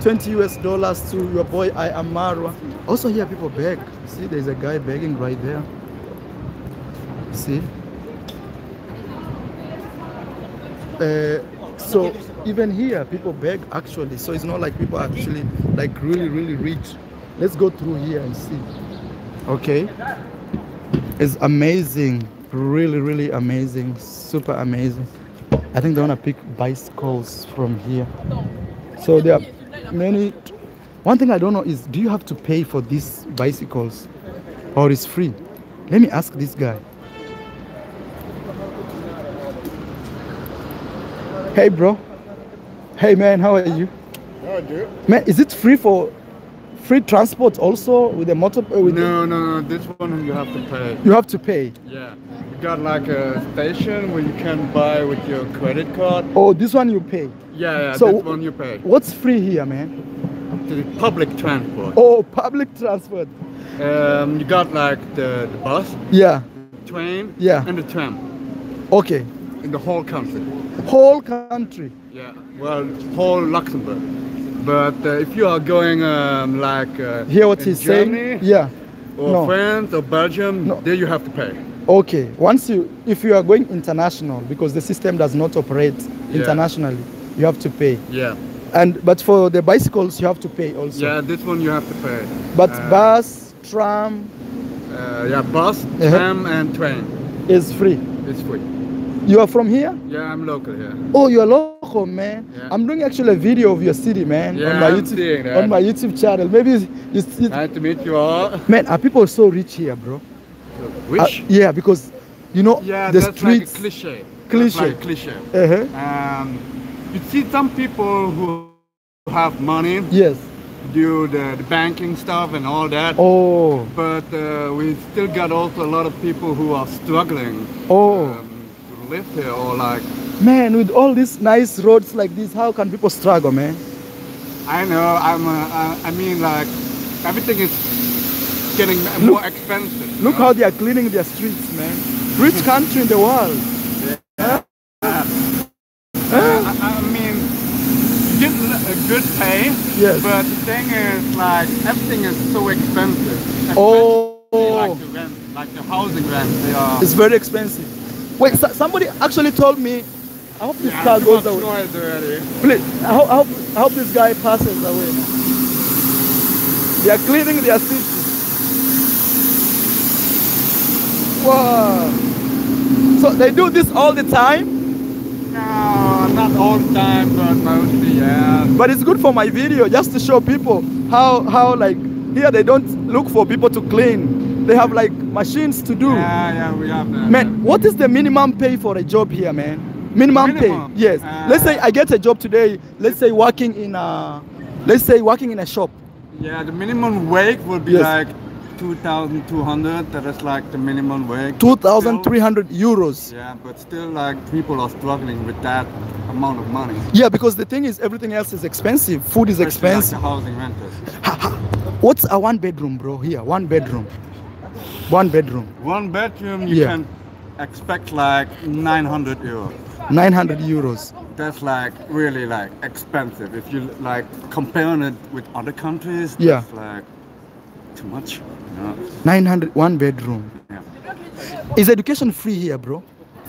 20 US dollars to your boy I am Marwa. Also here people beg. See, there's a guy begging right there. See? Uh, so even here people beg actually. So it's not like people are actually like really, really rich. Let's go through here and see. Okay. It's amazing really really amazing super amazing. I think they want to pick bicycles from here. So there are many one thing i don't know is do you have to pay for these bicycles or is free? Let me ask this guy. Hey bro. Hey man how are you? No, dude. man is it free for free transport also with the motor uh, with No, no, no. This one you have to pay. you have to pay Yeah. You got like a station where you can buy with your credit card. oh this one you pay Yeah, yeah. So- this one you pay. what's free here man The public transport. oh public transport Um, you got like the, the bus, yeah train, Yeah. and the tram okay in the whole country. whole country Yeah. Well, whole Luxembourg. But uh, if you are going um, like uh, hear what he's Germany saying yeah or No. France or Belgium, No. there you have to pay. Okay, once you, if you are going international, because the system does not operate Yeah. internationally, you have to pay. Yeah. And but for the bicycles, you have to pay also. Yeah, this one you have to pay. But Uh, bus, tram Uh, yeah, bus, Uh-huh. tram, and train. is free. It's free. You are from here? Yeah, I'm local here. Oh, you're local, man. Yeah. I'm doing actually a video of your city, man, Yeah, on my I'm YouTube on my YouTube channel. Maybe you see, Nice to meet you all. man, are people so rich here, bro? Uh, yeah, because you know yeah, the that's streets. like cliche. Cliche. Like cliche. uh-huh. Um, you see some people who have money Yes. do the, the banking stuff and all that. Oh, But uh, we still got also a lot of people who are struggling oh, um, to live here or like, man, with all these nice roads like this, how can people struggle, man? I know, I'm, uh, I, I mean like, everything is getting more expensive. Look know? how they are cleaning their streets, man. Rich country in the world. Uh, I, I mean, you get l- a good pay, Yes. but the thing is like, everything is so expensive. Especially Oh, like the rent, like the housing rent, they are. it's very expensive. Wait, so, somebody actually told me. I hope this Yeah, car goes away. already. Please, I hope, I hope, I hope this guy passes away. They are cleaning their city. Wow. So they do this all the time, No, not all the time, but mostly, yeah. but it's good for my video just to show people how how like here they don't look for people to clean. They have like machines to do. Yeah, yeah, we have that. Man, what is the minimum pay for a job here, man? Minimum, Minimum? pay. Yes. Uh, let's say I get a job today. Let's say working in a, let's say working in a shop. Yeah, the minimum wage would be Yes. like 2,200. That is like the minimum wage. Two thousand three hundred euros. Yeah, but still, like people are struggling with that amount of money. Yeah, because the thing is, everything else is expensive. Food is Especially, like, expensive. the housing renters. What's a one bedroom, bro? Here, one bedroom. One bedroom, One bedroom, you Yeah. can expect like 900 euros. 900 euros. That's like really like expensive. If you like comparing it with other countries, Yeah. that's like too much. Know? 900, one bedroom. Yeah. Is education free here, bro?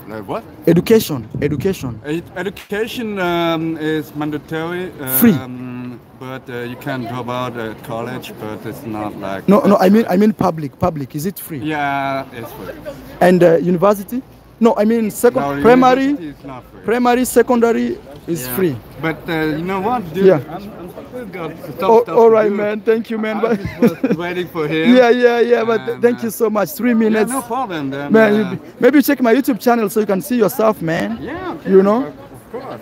Like what? Education, education. Ed- Education um, is mandatory. Free. Um, but uh, you can drop out at college, but it's not like. No, no, I mean, I mean public. Public, is it free? Yeah, it's free. And uh, university? No, I mean second, primary, university is not free. primary, secondary is Yeah. free. But uh, you know what, dude? Yeah. I'm, I'm got Oh, all right, man. Thank you, man. I But was waiting for him. yeah, yeah, yeah. But And, thank uh, you so much. Three Yeah, minutes. no problem. Then, Man, uh, maybe check my YouTube channel so you can see yourself, man. yeah, okay, you know? Of course.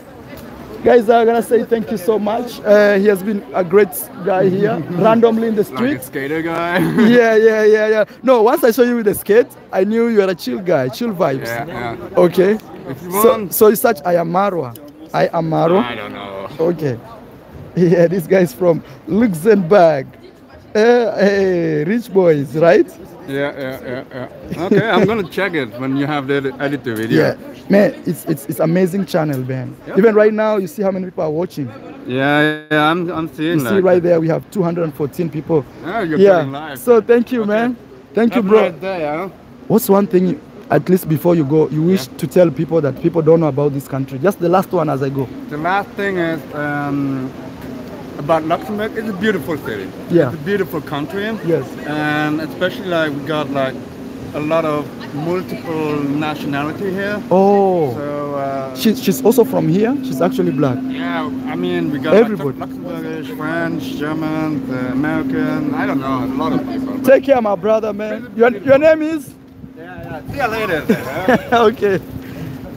Guys, I'm gonna say thank you so much. Uh, he has been a great guy here, randomly in the Like a street. skater guy. Yeah, yeah, yeah, yeah. No, once I saw you with the skate, I knew you were a chill guy, chill vibes. yeah, yeah. Okay. You So, so you search I am Marwa. I am Marwa. I don't know. Okay. Yeah, this guy's from Luxembourg. Uh, hey, rich boys, right? Yeah, yeah, yeah, yeah. Okay, I'm gonna check it when you have the editor video. Yeah. Man, it's it's it's amazing channel, man. Yeah. Even right now, you see how many people are watching. Yeah, yeah, I'm, I'm seeing You that. see right there, we have 214 people. Yeah, you're yeah. getting live. So thank you, Okay. man. Thank you, Have bro. day, huh? What's one thing, you- at least before you go, you wish Yeah. to tell people that people don't know about this country? Just the last one as I go. The last thing is um, about Luxembourg. It's a beautiful city. Yeah. It's a beautiful country. Yes. And especially like we got like a lot of multiple nationality here. Oh. So uh, She, she's also from here. She's actually black. yeah, I mean we got Everybody. like Luxembourgish, French, German, uh, American. I don't know, a lot of people. Take care, my brother, man. Your, your name is? yeah, yeah. See you later. then, huh? okay.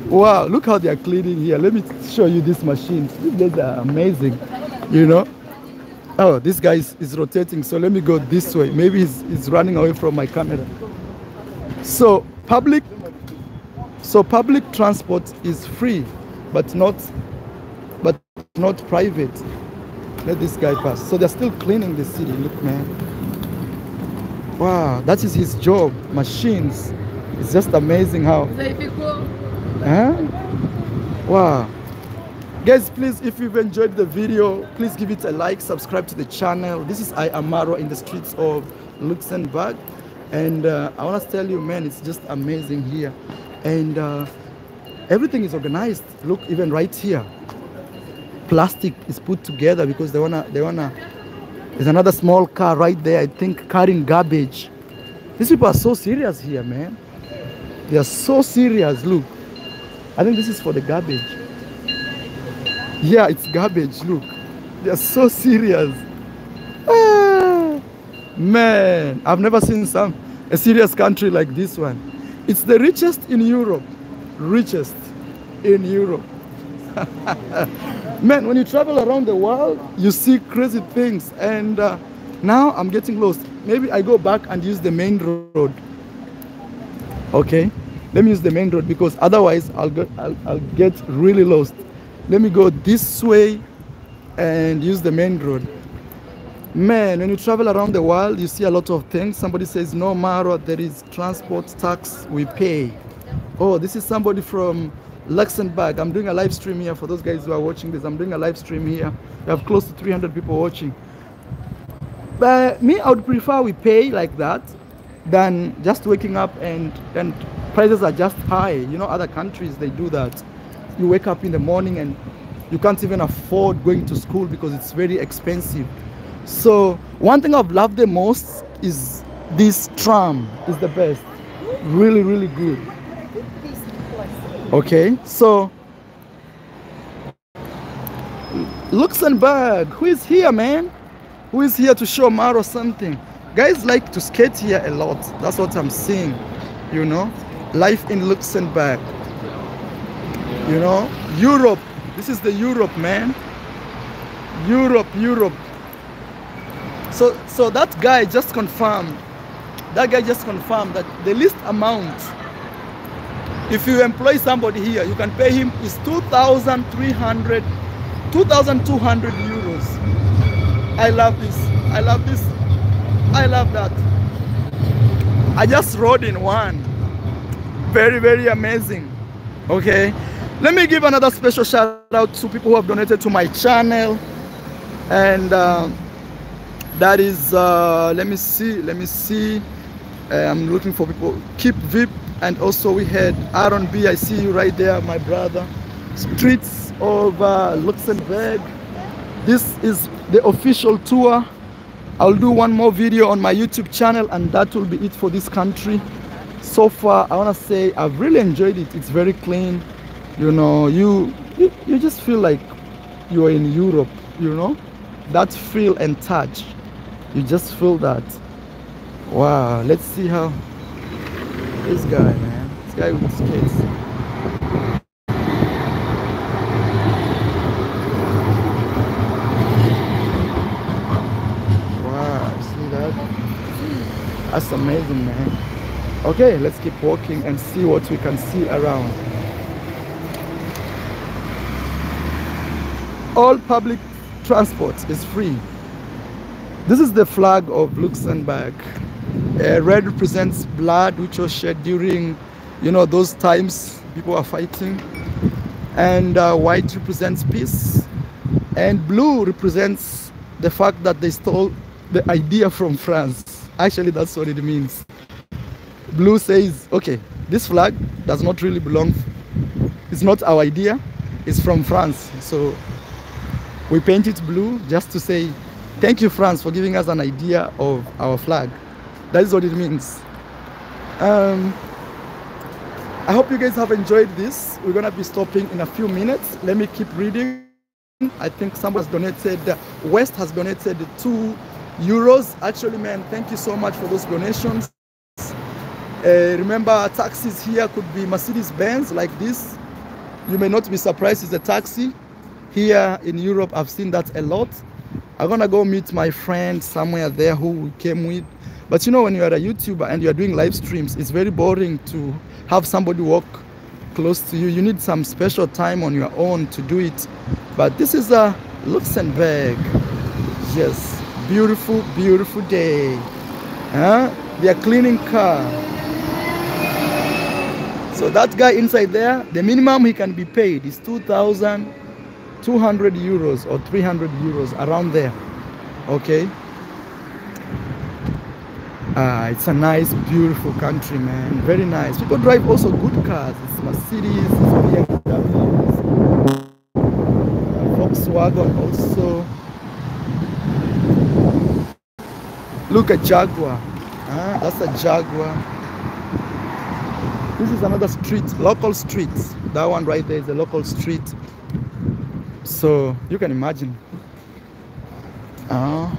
Wow, look how they are cleaning here. Let me show you these machines. These guys are amazing, you know. Oh, this guy is, is rotating, so let me go this way. Maybe he's, he's running away from my camera. So public, so public transport is free, but not, but not private. Let this guy pass. So they're still cleaning the city. Look, man. Wow, that is his job. Machines. It's just amazing how. Huh? Wow. Guys, please, if you've enjoyed the video, please give it a like, subscribe to the channel. This is I am Marwa in the streets of Luxembourg. And uh, I want to tell you, man, it's just amazing here. And uh, everything is organized. Look, even right here, plastic is put together because they wanna, they wanna. There's another small car right there, I think, carrying garbage. These people are so serious here, man. They are so serious. Look, I think this is for the garbage. Yeah, it's garbage. Look, they are so serious. Ah, man, I've never seen some a serious country like this one. It's the richest in Europe. Richest in Europe. man, when you travel around the world, you see crazy things. And uh, now I'm getting lost. Maybe I go back and use the main road. Okay, let me use the main road because otherwise I'll get, I'll, I'll get really lost. Let me go this way and use the main road. Man, when you travel around the world, you see a lot of things. Somebody says, no matter there is transport tax, we pay. Oh, this is somebody from Luxembourg. I'm doing a live stream here for those guys who are watching this. I'm doing a live stream here. We have close to 300 people watching. But me, I would prefer we pay like that than just waking up and, and prices are just high. You know, other countries, they do that. You wake up in the morning and you can't even afford going to school because it's very expensive. So one thing I've loved the most is this tram is the best. Really, really good. Okay, so Luxembourg, who is here, man? Who is here to show Marwa something? Guys like to skate here a lot. That's what I'm seeing. You know, life in Luxembourg. You know, Europe. This is the Europe, man. Europe, Europe. So, so that guy just confirmed. That guy just confirmed that the least amount, if you employ somebody here, you can pay him is 2,300, 2,200 euros. I love this. I love this. I love that. I just rode in one. Very, very amazing. Okay. Let me give another special shout out to people who have donated to my channel. And uh, that is uh, let me see let me see. Uh, i'm looking for people. Keep vip and also we had aaron b. I see you right there my brother. Streets of uh, luxembourg. This is the official tour. I'll do one more video on my youtube channel and that will be it for this country. So far i want to say i've really enjoyed it. It's very clean you know you, you you just feel like you're in europe you know? That feel and touch you just feel that wow let's see how this guy man this guy with skates wow see that? That's amazing man. Okay let's keep walking and see what we can see around all public transport is free this is the flag of Luxembourg. Uh, red represents blood which was shed during, you know, those times people are fighting. And uh, white represents peace. And blue represents the fact that they stole the idea from France. Actually, that's what it means. Blue says, okay, this flag does not really belong, it's not our idea, it's from France. So we paint it blue just to say Thank you, France, for giving us an idea of our flag. That is what it means. Um, I hope you guys have enjoyed this. We're going to be stopping in a few minutes. Let me keep reading. I think someone has donated, West has donated two euros. Actually, man, thank you so much for those donations. Uh, remember, taxis here could be Mercedes Benz like this. You may not be surprised, it's a taxi. Here in Europe, I've seen that a lot. I'm gonna go meet my friend somewhere there who we came with. But you know, when you are a YouTuber and you are doing live streams, it's very boring to have somebody walk close to you. You need some special time on your own to do it. But this is a Luxembourg. Yes, beautiful, beautiful day. Huh? They are cleaning car. So that guy inside there, the minimum he can be paid is 2,000. 200 euros or 300 euros around there okay Ah, it's a nice, beautiful country, man. Very nice. People drive also good cars. It's Mercedes, it's uh, Volkswagen also. Look at Jaguar. Ah, that's a Jaguar. This is another street, local street. That one right there is a local street. So you can imagine. Ah,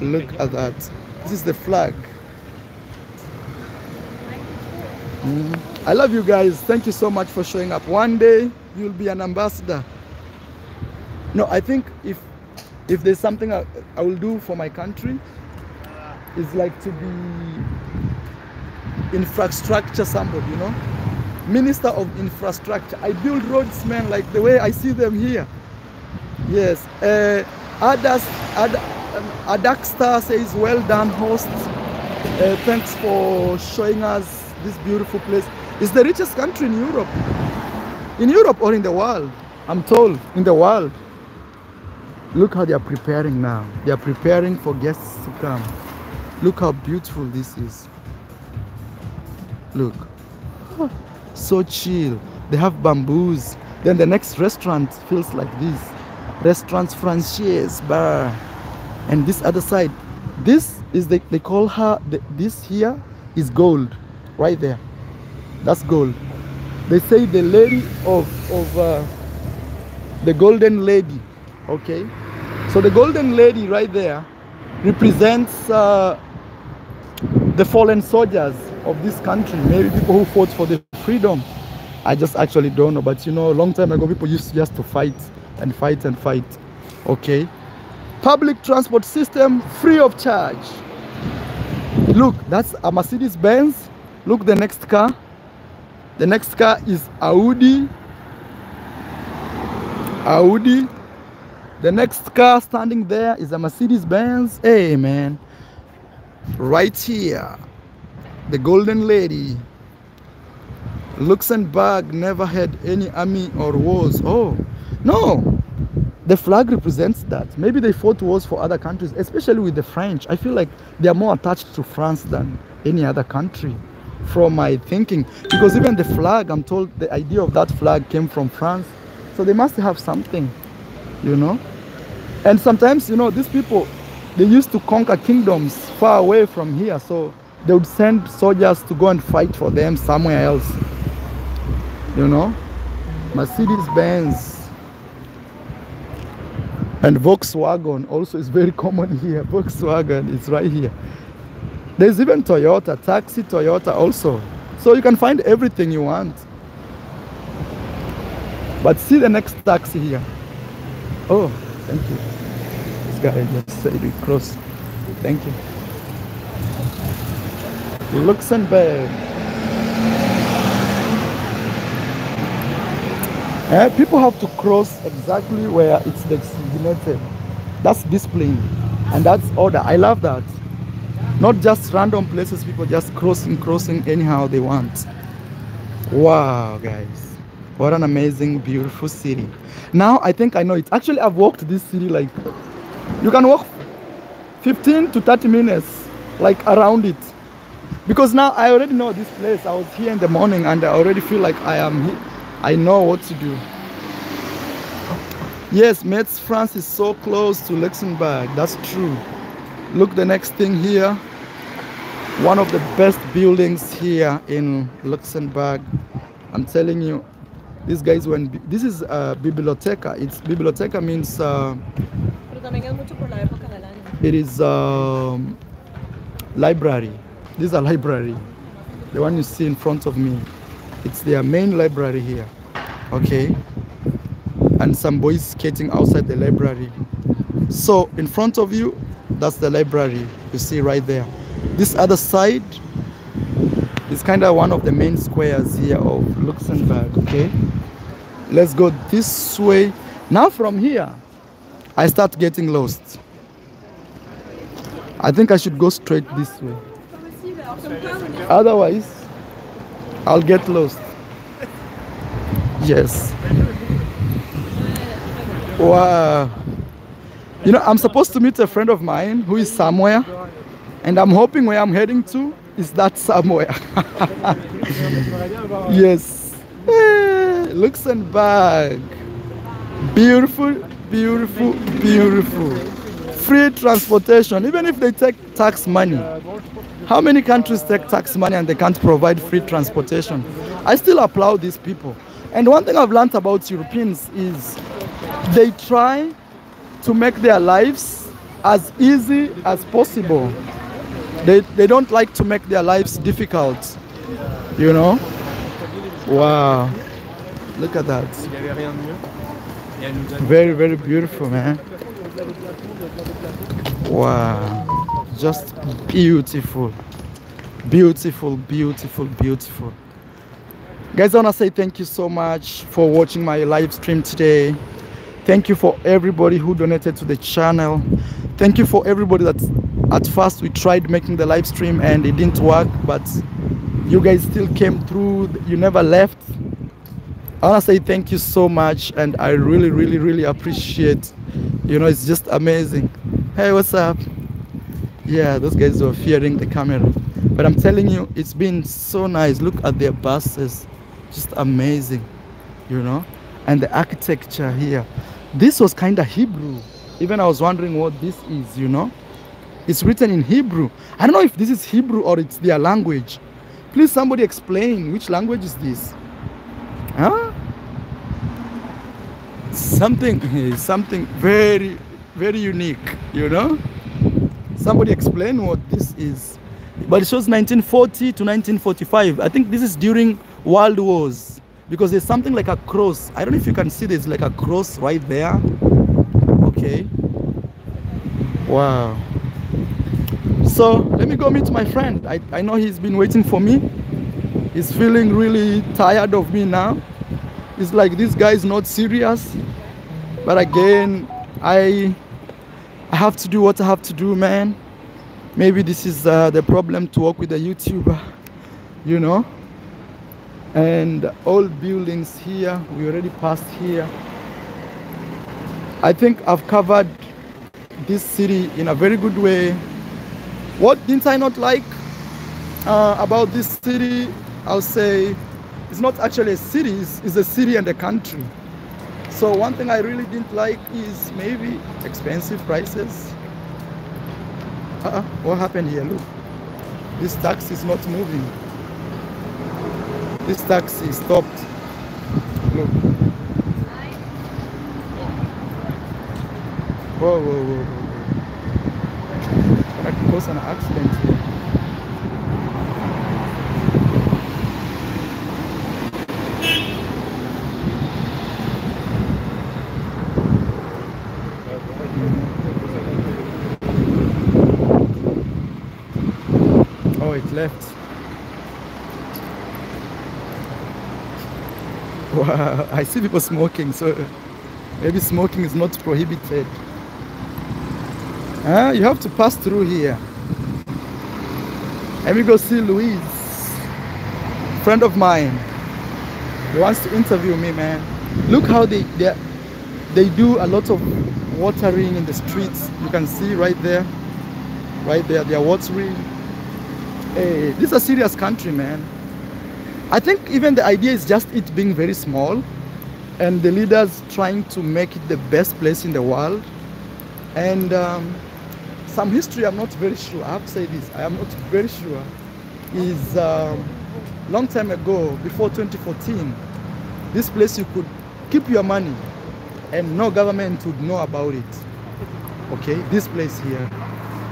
look at that. This is the flag. Mm. I love you guys. Thank you so much for showing up. One day you'll be an ambassador. No, I think if if there's something I, I will do for my country, is like to be infrastructure somebody, you know, minister of infrastructure. I build roads, man, like the way I see them here. Yes. Uh, others, Ad, um, Adaxter says, well done, host. Uh, thanks for showing us this beautiful place. It's the richest country in Europe. In Europe or in the world. I'm told, in the world. Look how they are preparing now. They are preparing for guests to come. Look how beautiful this is. Look. So chill. They have bamboos. Then the next restaurant feels like this. Restaurants Franchise Bar. And this other side. This is the, they call her, the, this here is gold. Right there. That's gold. They say the lady of, of uh, the golden lady. Okay. So the golden lady right there represents uh, the fallen soldiers of this country, maybe people who fought for the freedom. I just actually don't know, but you know, a long time ago, people used just to fight and fight and fight. Okay, public transport system free of charge. Look, that's a Mercedes Benz. Look, the next car. The next car is Audi. Audi. The next car standing there is a Mercedes Benz. Hey, man right here the golden lady luxembourg never had any army or wars. Oh no. The flag represents that. Maybe they fought wars for other countries especially with the french. I feel like they are more attached to france than any other country from my thinking. Because even the flag i'm told the idea of that flag came from france. So they must have something you know? And sometimes you know these people they used to conquer kingdoms far away from here. So they would send soldiers to go and fight for them somewhere else you know? Mercedes benz and volkswagen also is very common here. Volkswagen is right here. There's even toyota taxi toyota also. So you can find everything you want. But see the next taxi here. Oh thank you. This guy just said we cross. Thank you. Luxembourg. Eh, people have to cross exactly where it's designated. That's discipline and that's order. I love that. Not just random places, people just crossing, crossing anyhow they want. Wow, guys. What an amazing, beautiful city. Now I think I know it. Actually, I've walked this city like you can walk 15 to 30 minutes like around it because now i already know this place. I was here in the morning and i already feel like i am here. I know what to do. Yes metz france is so close to luxembourg. That's true. Look the next thing here. One of the best buildings here in luxembourg. I'm telling you these guys when this is a biblioteca. It's biblioteca means uh, it is um, library. This is a library. The one you see in front of me. It's their main library here. Okay. And some boys skating outside the library. So in front of you, that's the library you see right there. This other side is kind of one of the main squares here of Luxembourg. Okay. Let's go this way. Now from here, I start getting lost. I think I should go straight this way. Otherwise, I'll get lost. Yes. Wow. You know, I'm supposed to meet a friend of mine who is somewhere. And I'm hoping where I'm heading to is that somewhere. yes. Eh, Luxembourg. Beautiful, beautiful, beautiful. Free transportation, even if they take tax money. How many countries take tax money and they can't provide free transportation? I still applaud these people. And one thing I've learned about Europeans is they try to make their lives as easy as possible. They, they don't like to make their lives difficult. You know? Wow. Look at that. Very, very beautiful, man. Wow. Just beautiful. Beautiful, beautiful, beautiful. Guys, I want to say thank you so much for watching my live stream today. Thank you for everybody who donated to the channel. Thank you for everybody that at first we tried making the live stream and it didn't work, but you guys still came through. You never left. I want to say thank you so much and I really, really, really appreciate. You know, it's just amazing. Hey, what's up? Yeah, those guys were fearing the camera. But I'm telling you, it's been so nice. Look at their buses. Just amazing, you know? And the architecture here. This was kind of Hebrew. Even I was wondering what this is, you know? It's written in Hebrew. I don't know if this is Hebrew or it's their language. Please, somebody explain which language is this? Huh? Something, something very, very unique, you know? Somebody explain what this is. But it shows 1940 to 1945. I think this is during World Wars because there's something like a cross. I don't know if you can see there's like a cross right there. Okay. Wow. So let me go meet my friend. I, I know he's been waiting for me. He's feeling really tired of me now. It's like this guy is not serious. But again, I I have to do what I have to do, man. Maybe this is uh, the problem to work with a YouTuber, you know. And all buildings here, we already passed here. I think I've covered this city in a very good way. What didn't I not like uh, about this city? I'll say it's not actually a city, it's, it's a city and a country. So one thing I really didn't like is maybe expensive prices. Uh-uh, what happened here? Look, this taxi is not moving. This taxi stopped. Look. Whoa, whoa, whoa, whoa. That could cause an accident here. Oh, it left. Wow, I see people smoking, so maybe smoking is not prohibited. Ah, you have to pass through here. Let me go see Luis, friend of mine. He wants to interview me, man. Look how they they they do a lot of watering in the streets. You can see right there, right there. They are watering. Hey, this is a serious country, man. I think even the idea is just it being very small and the leaders trying to make it the best place in the world. And um, some history, I'm not very sure. I have to say this, I am not very sure. Is um, long time ago, before 2014, this place you could keep your money and no government would know about it. Okay, this place here.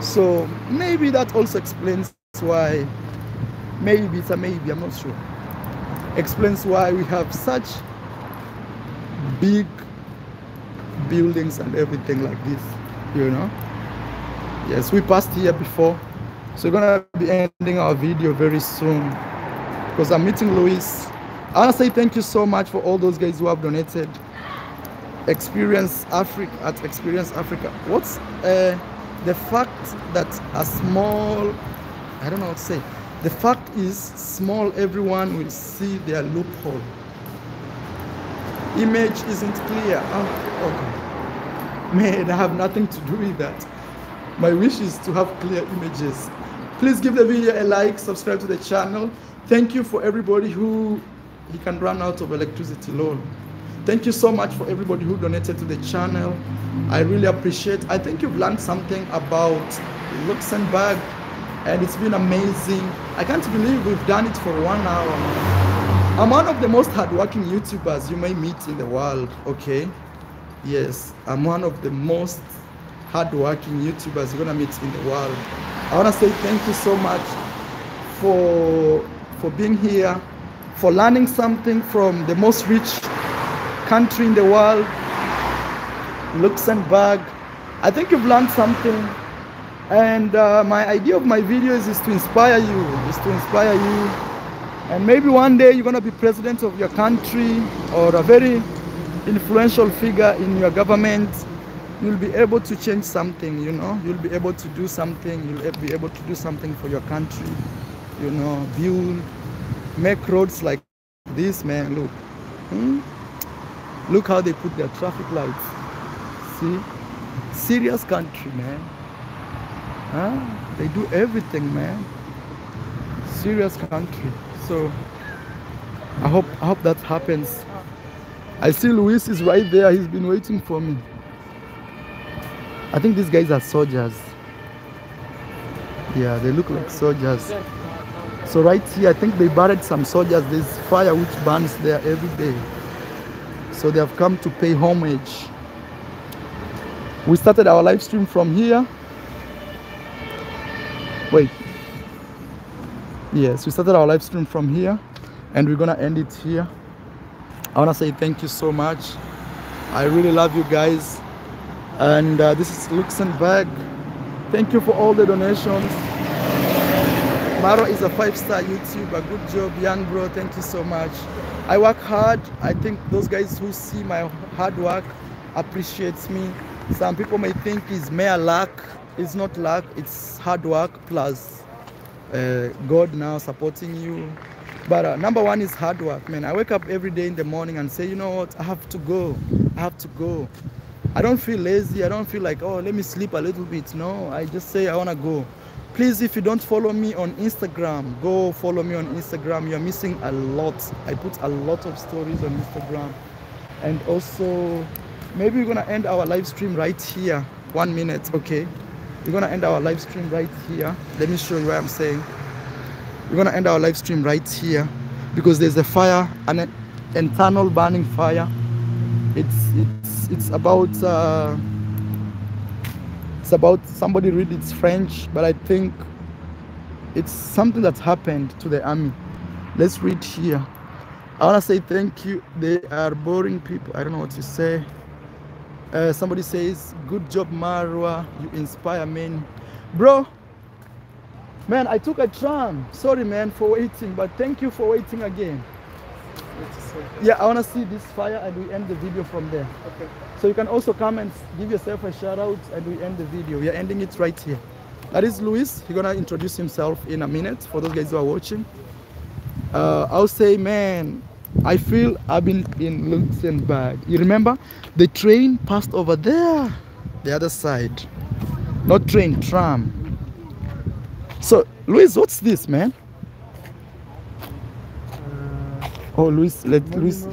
So maybe that also explains why, maybe it's a maybe, I'm not sure explains why we have such big buildings and everything like this you know? Yes we passed here before so we're gonna be ending our video very soon because i'm meeting luis i want to say thank you so much for all those guys who have donated. Experience africa at experience africa. What's uh, the fact that a small i don't know what to say the fact is, small everyone will see their loophole. Image isn't clear. Ah, oh, okay. Man, I have nothing to do with that. My wish is to have clear images. Please give the video a like, subscribe to the channel. Thank you for everybody who he can run out of electricity loan. Thank you so much for everybody who donated to the channel. I really appreciate. I think you've learned something about Luxembourg and it's been amazing. I can't believe we've done it for one hour. I'm one of the most hardworking YouTubers you may meet in the world, okay? Yes, I'm one of the most hardworking YouTubers you're gonna meet in the world. I wanna say thank you so much for for being here, for learning something from the most rich country in the world, Luxembourg. I think you've learned something. And uh, my idea of my videos is to inspire you, is to inspire you. And maybe one day you're gonna be president of your country or a very influential figure in your government. You'll be able to change something, you know. You'll be able to do something. You'll be able to do something for your country, you know. Build, make roads like this, man. Look. Hmm? Look how they put their traffic lights. See? Serious country, man. Huh? They do everything, man. Serious country. So I hope I hope that happens. I see Luis is right there. He's been waiting for me. I think these guys are soldiers. Yeah, they look like soldiers. So right here, I think they buried some soldiers. There's fire which burns there every day. So they have come to pay homage. We started our live stream from here. Wait. Yes, we started our live stream from here and we're gonna end it here. I wanna say thank you so much. I really love you guys. And uh, this is Luxembourg. Thank you for all the donations. Marwa is a five-star YouTuber. Good job, young bro. Thank you so much. I work hard. I think those guys who see my hard work appreciates me. Some people may think it's mere luck. It's not luck. It's hard work plus uh, God now supporting you. But uh, number one is hard work, man. I wake up every day in the morning and say, you know what? I have to go. I have to go. I don't feel lazy. I don't feel like, oh, let me sleep a little bit. No, I just say I want to go. Please, if you don't follow me on Instagram, go follow me on Instagram. You're missing a lot. I put a lot of stories on Instagram. And also, maybe we're going to end our live stream right here. One minute, okay? We're to end our live stream right here. Let me show you what I'm saying. We're to end our live stream right here because there's a fire, an internal burning fire. It's, it's, it's about... Uh, it's about somebody read it's french but i think it's something that happened to the army let's read here i want to say thank you they are boring people i don't know what to say uh, somebody says good job marwa you inspire men bro man i took a tram sorry man for waiting but thank you for waiting again yeah i want to see this fire and we end the video from there Okay. so you can also come and give yourself a shout out and we end the video. We are ending it right here. That is Luis. He's gonna introduce himself in a minute for those guys who are watching. Uh, I'll say, man, I feel I've been in Luxembourg. You remember the train passed over there, the other side. Not train, tram. So, Luis, what's this, man? Uh, Oh, Luis, let Luis.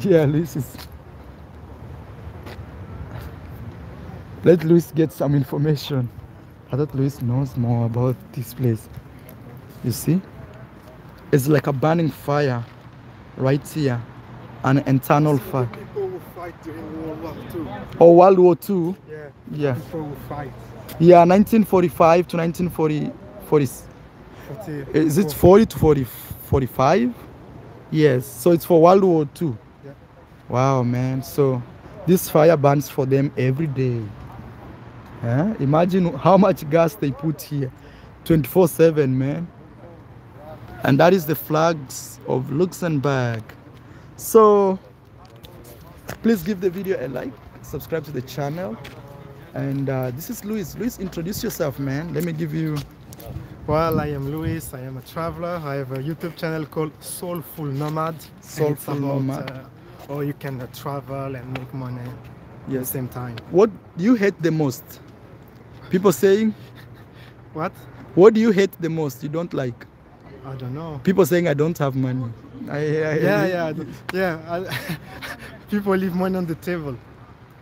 Yeah, Luis is. Let Luis get some information. I thought Luis knows more about this place. You see? It's like a burning fire right here. An internal fire. People who fight during World War II. Or oh, World War II. Yeah. Yeah. People who fight. Yeah, 1945 to 1940. 40, 40, is it 40? 40 to 40, 45? Yes. So it's for World War II. Yeah. Wow, man. So this fire burns for them every day. Huh? Imagine how much gas they put here 24 7, man. And that is the flags of Luxembourg. So please give the video a like, subscribe to the channel. And uh, this is Luis. Luis, introduce yourself, man. Let me give you. Well, I am Luis. I am a traveler. I have a YouTube channel called Soulful Nomad. Soulful about, Nomad. Uh, how you can uh, travel and make money at the same time. What do you hate the most? People saying, What? What do you hate the most? You don't like? I don't know. People saying I don't have money. I, I, Yeah, yeah, yeah. People leave money on the table.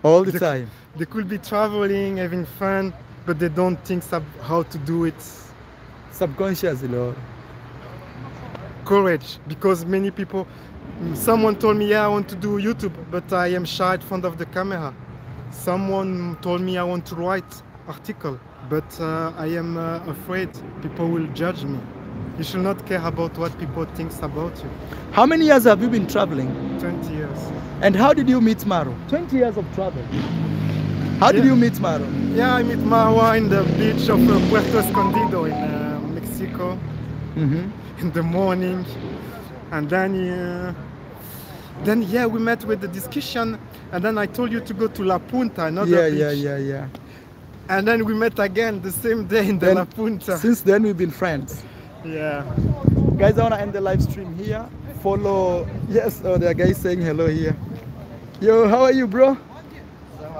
All the The- time. They could be traveling, having fun, but they don't think sub- how to do it. Subconsciously, Lord. Courage, because many people. Someone told me, yeah, I want to do YouTube, but I am shy in front of the camera. Someone told me I want to write article, but uh, I am uh, afraid people will judge me. You should not care about what people think about you. How many years have you been traveling? 20 years. And how did you meet Marwa? 20 years of travel. How did you meet Marwa? Yeah, I meet Marwa in the beach of uh, Puerto Escondido in uh, Mexico hmm in the morning, and then uh, then yeah, we met with the discussion, and then I told you to go to La Punta, another Yeah, beach, yeah, yeah, yeah. and then we met again the same day in the Then- La Punta. Since then, we've been friends. Yeah, Guys, I want to end the live stream here. Follow. Yes, oh, there are guys saying hello here. Yo, how are you, bro?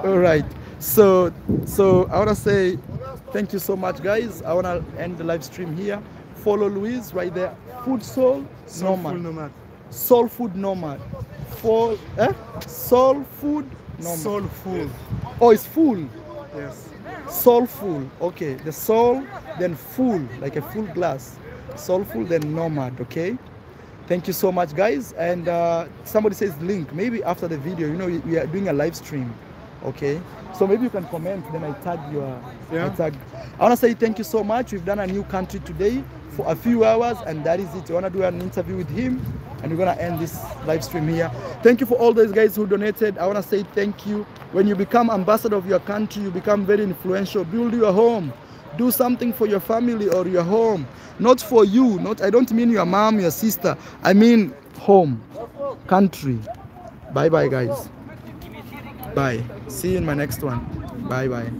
All right. So, so I want to say thank you so much, guys. I want to end the live stream here. Follow Luis right there. Food Soul Soulful Nomad. nomad. Soul Food Nomad. For eh? Soul Food Nomad. food. Oh, it's full. Yes. Soulful. Okay. The soul, then full, like a full glass. Soulful, then nomad. Okay. Thank you so much, guys. And uh, somebody says link. Maybe after the video, you know, we- we are doing a live stream. Okay. So maybe you can comment. Then I tag your. Yeah. I tag. I want to say thank you so much. We've done a new country today for a few hours, and that is it. I want to do an interview with him, and we're gonna end this live stream here. Thank you for all those guys who donated. I want to say thank you. When you become ambassador of your country, you become very influential. Build your home. Do something for your family or your home. Not for you. Not. I don't mean your mom, your sister. I mean home, country. Bye bye, guys. Bye. See you in my next one. Bye bye.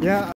Yeah.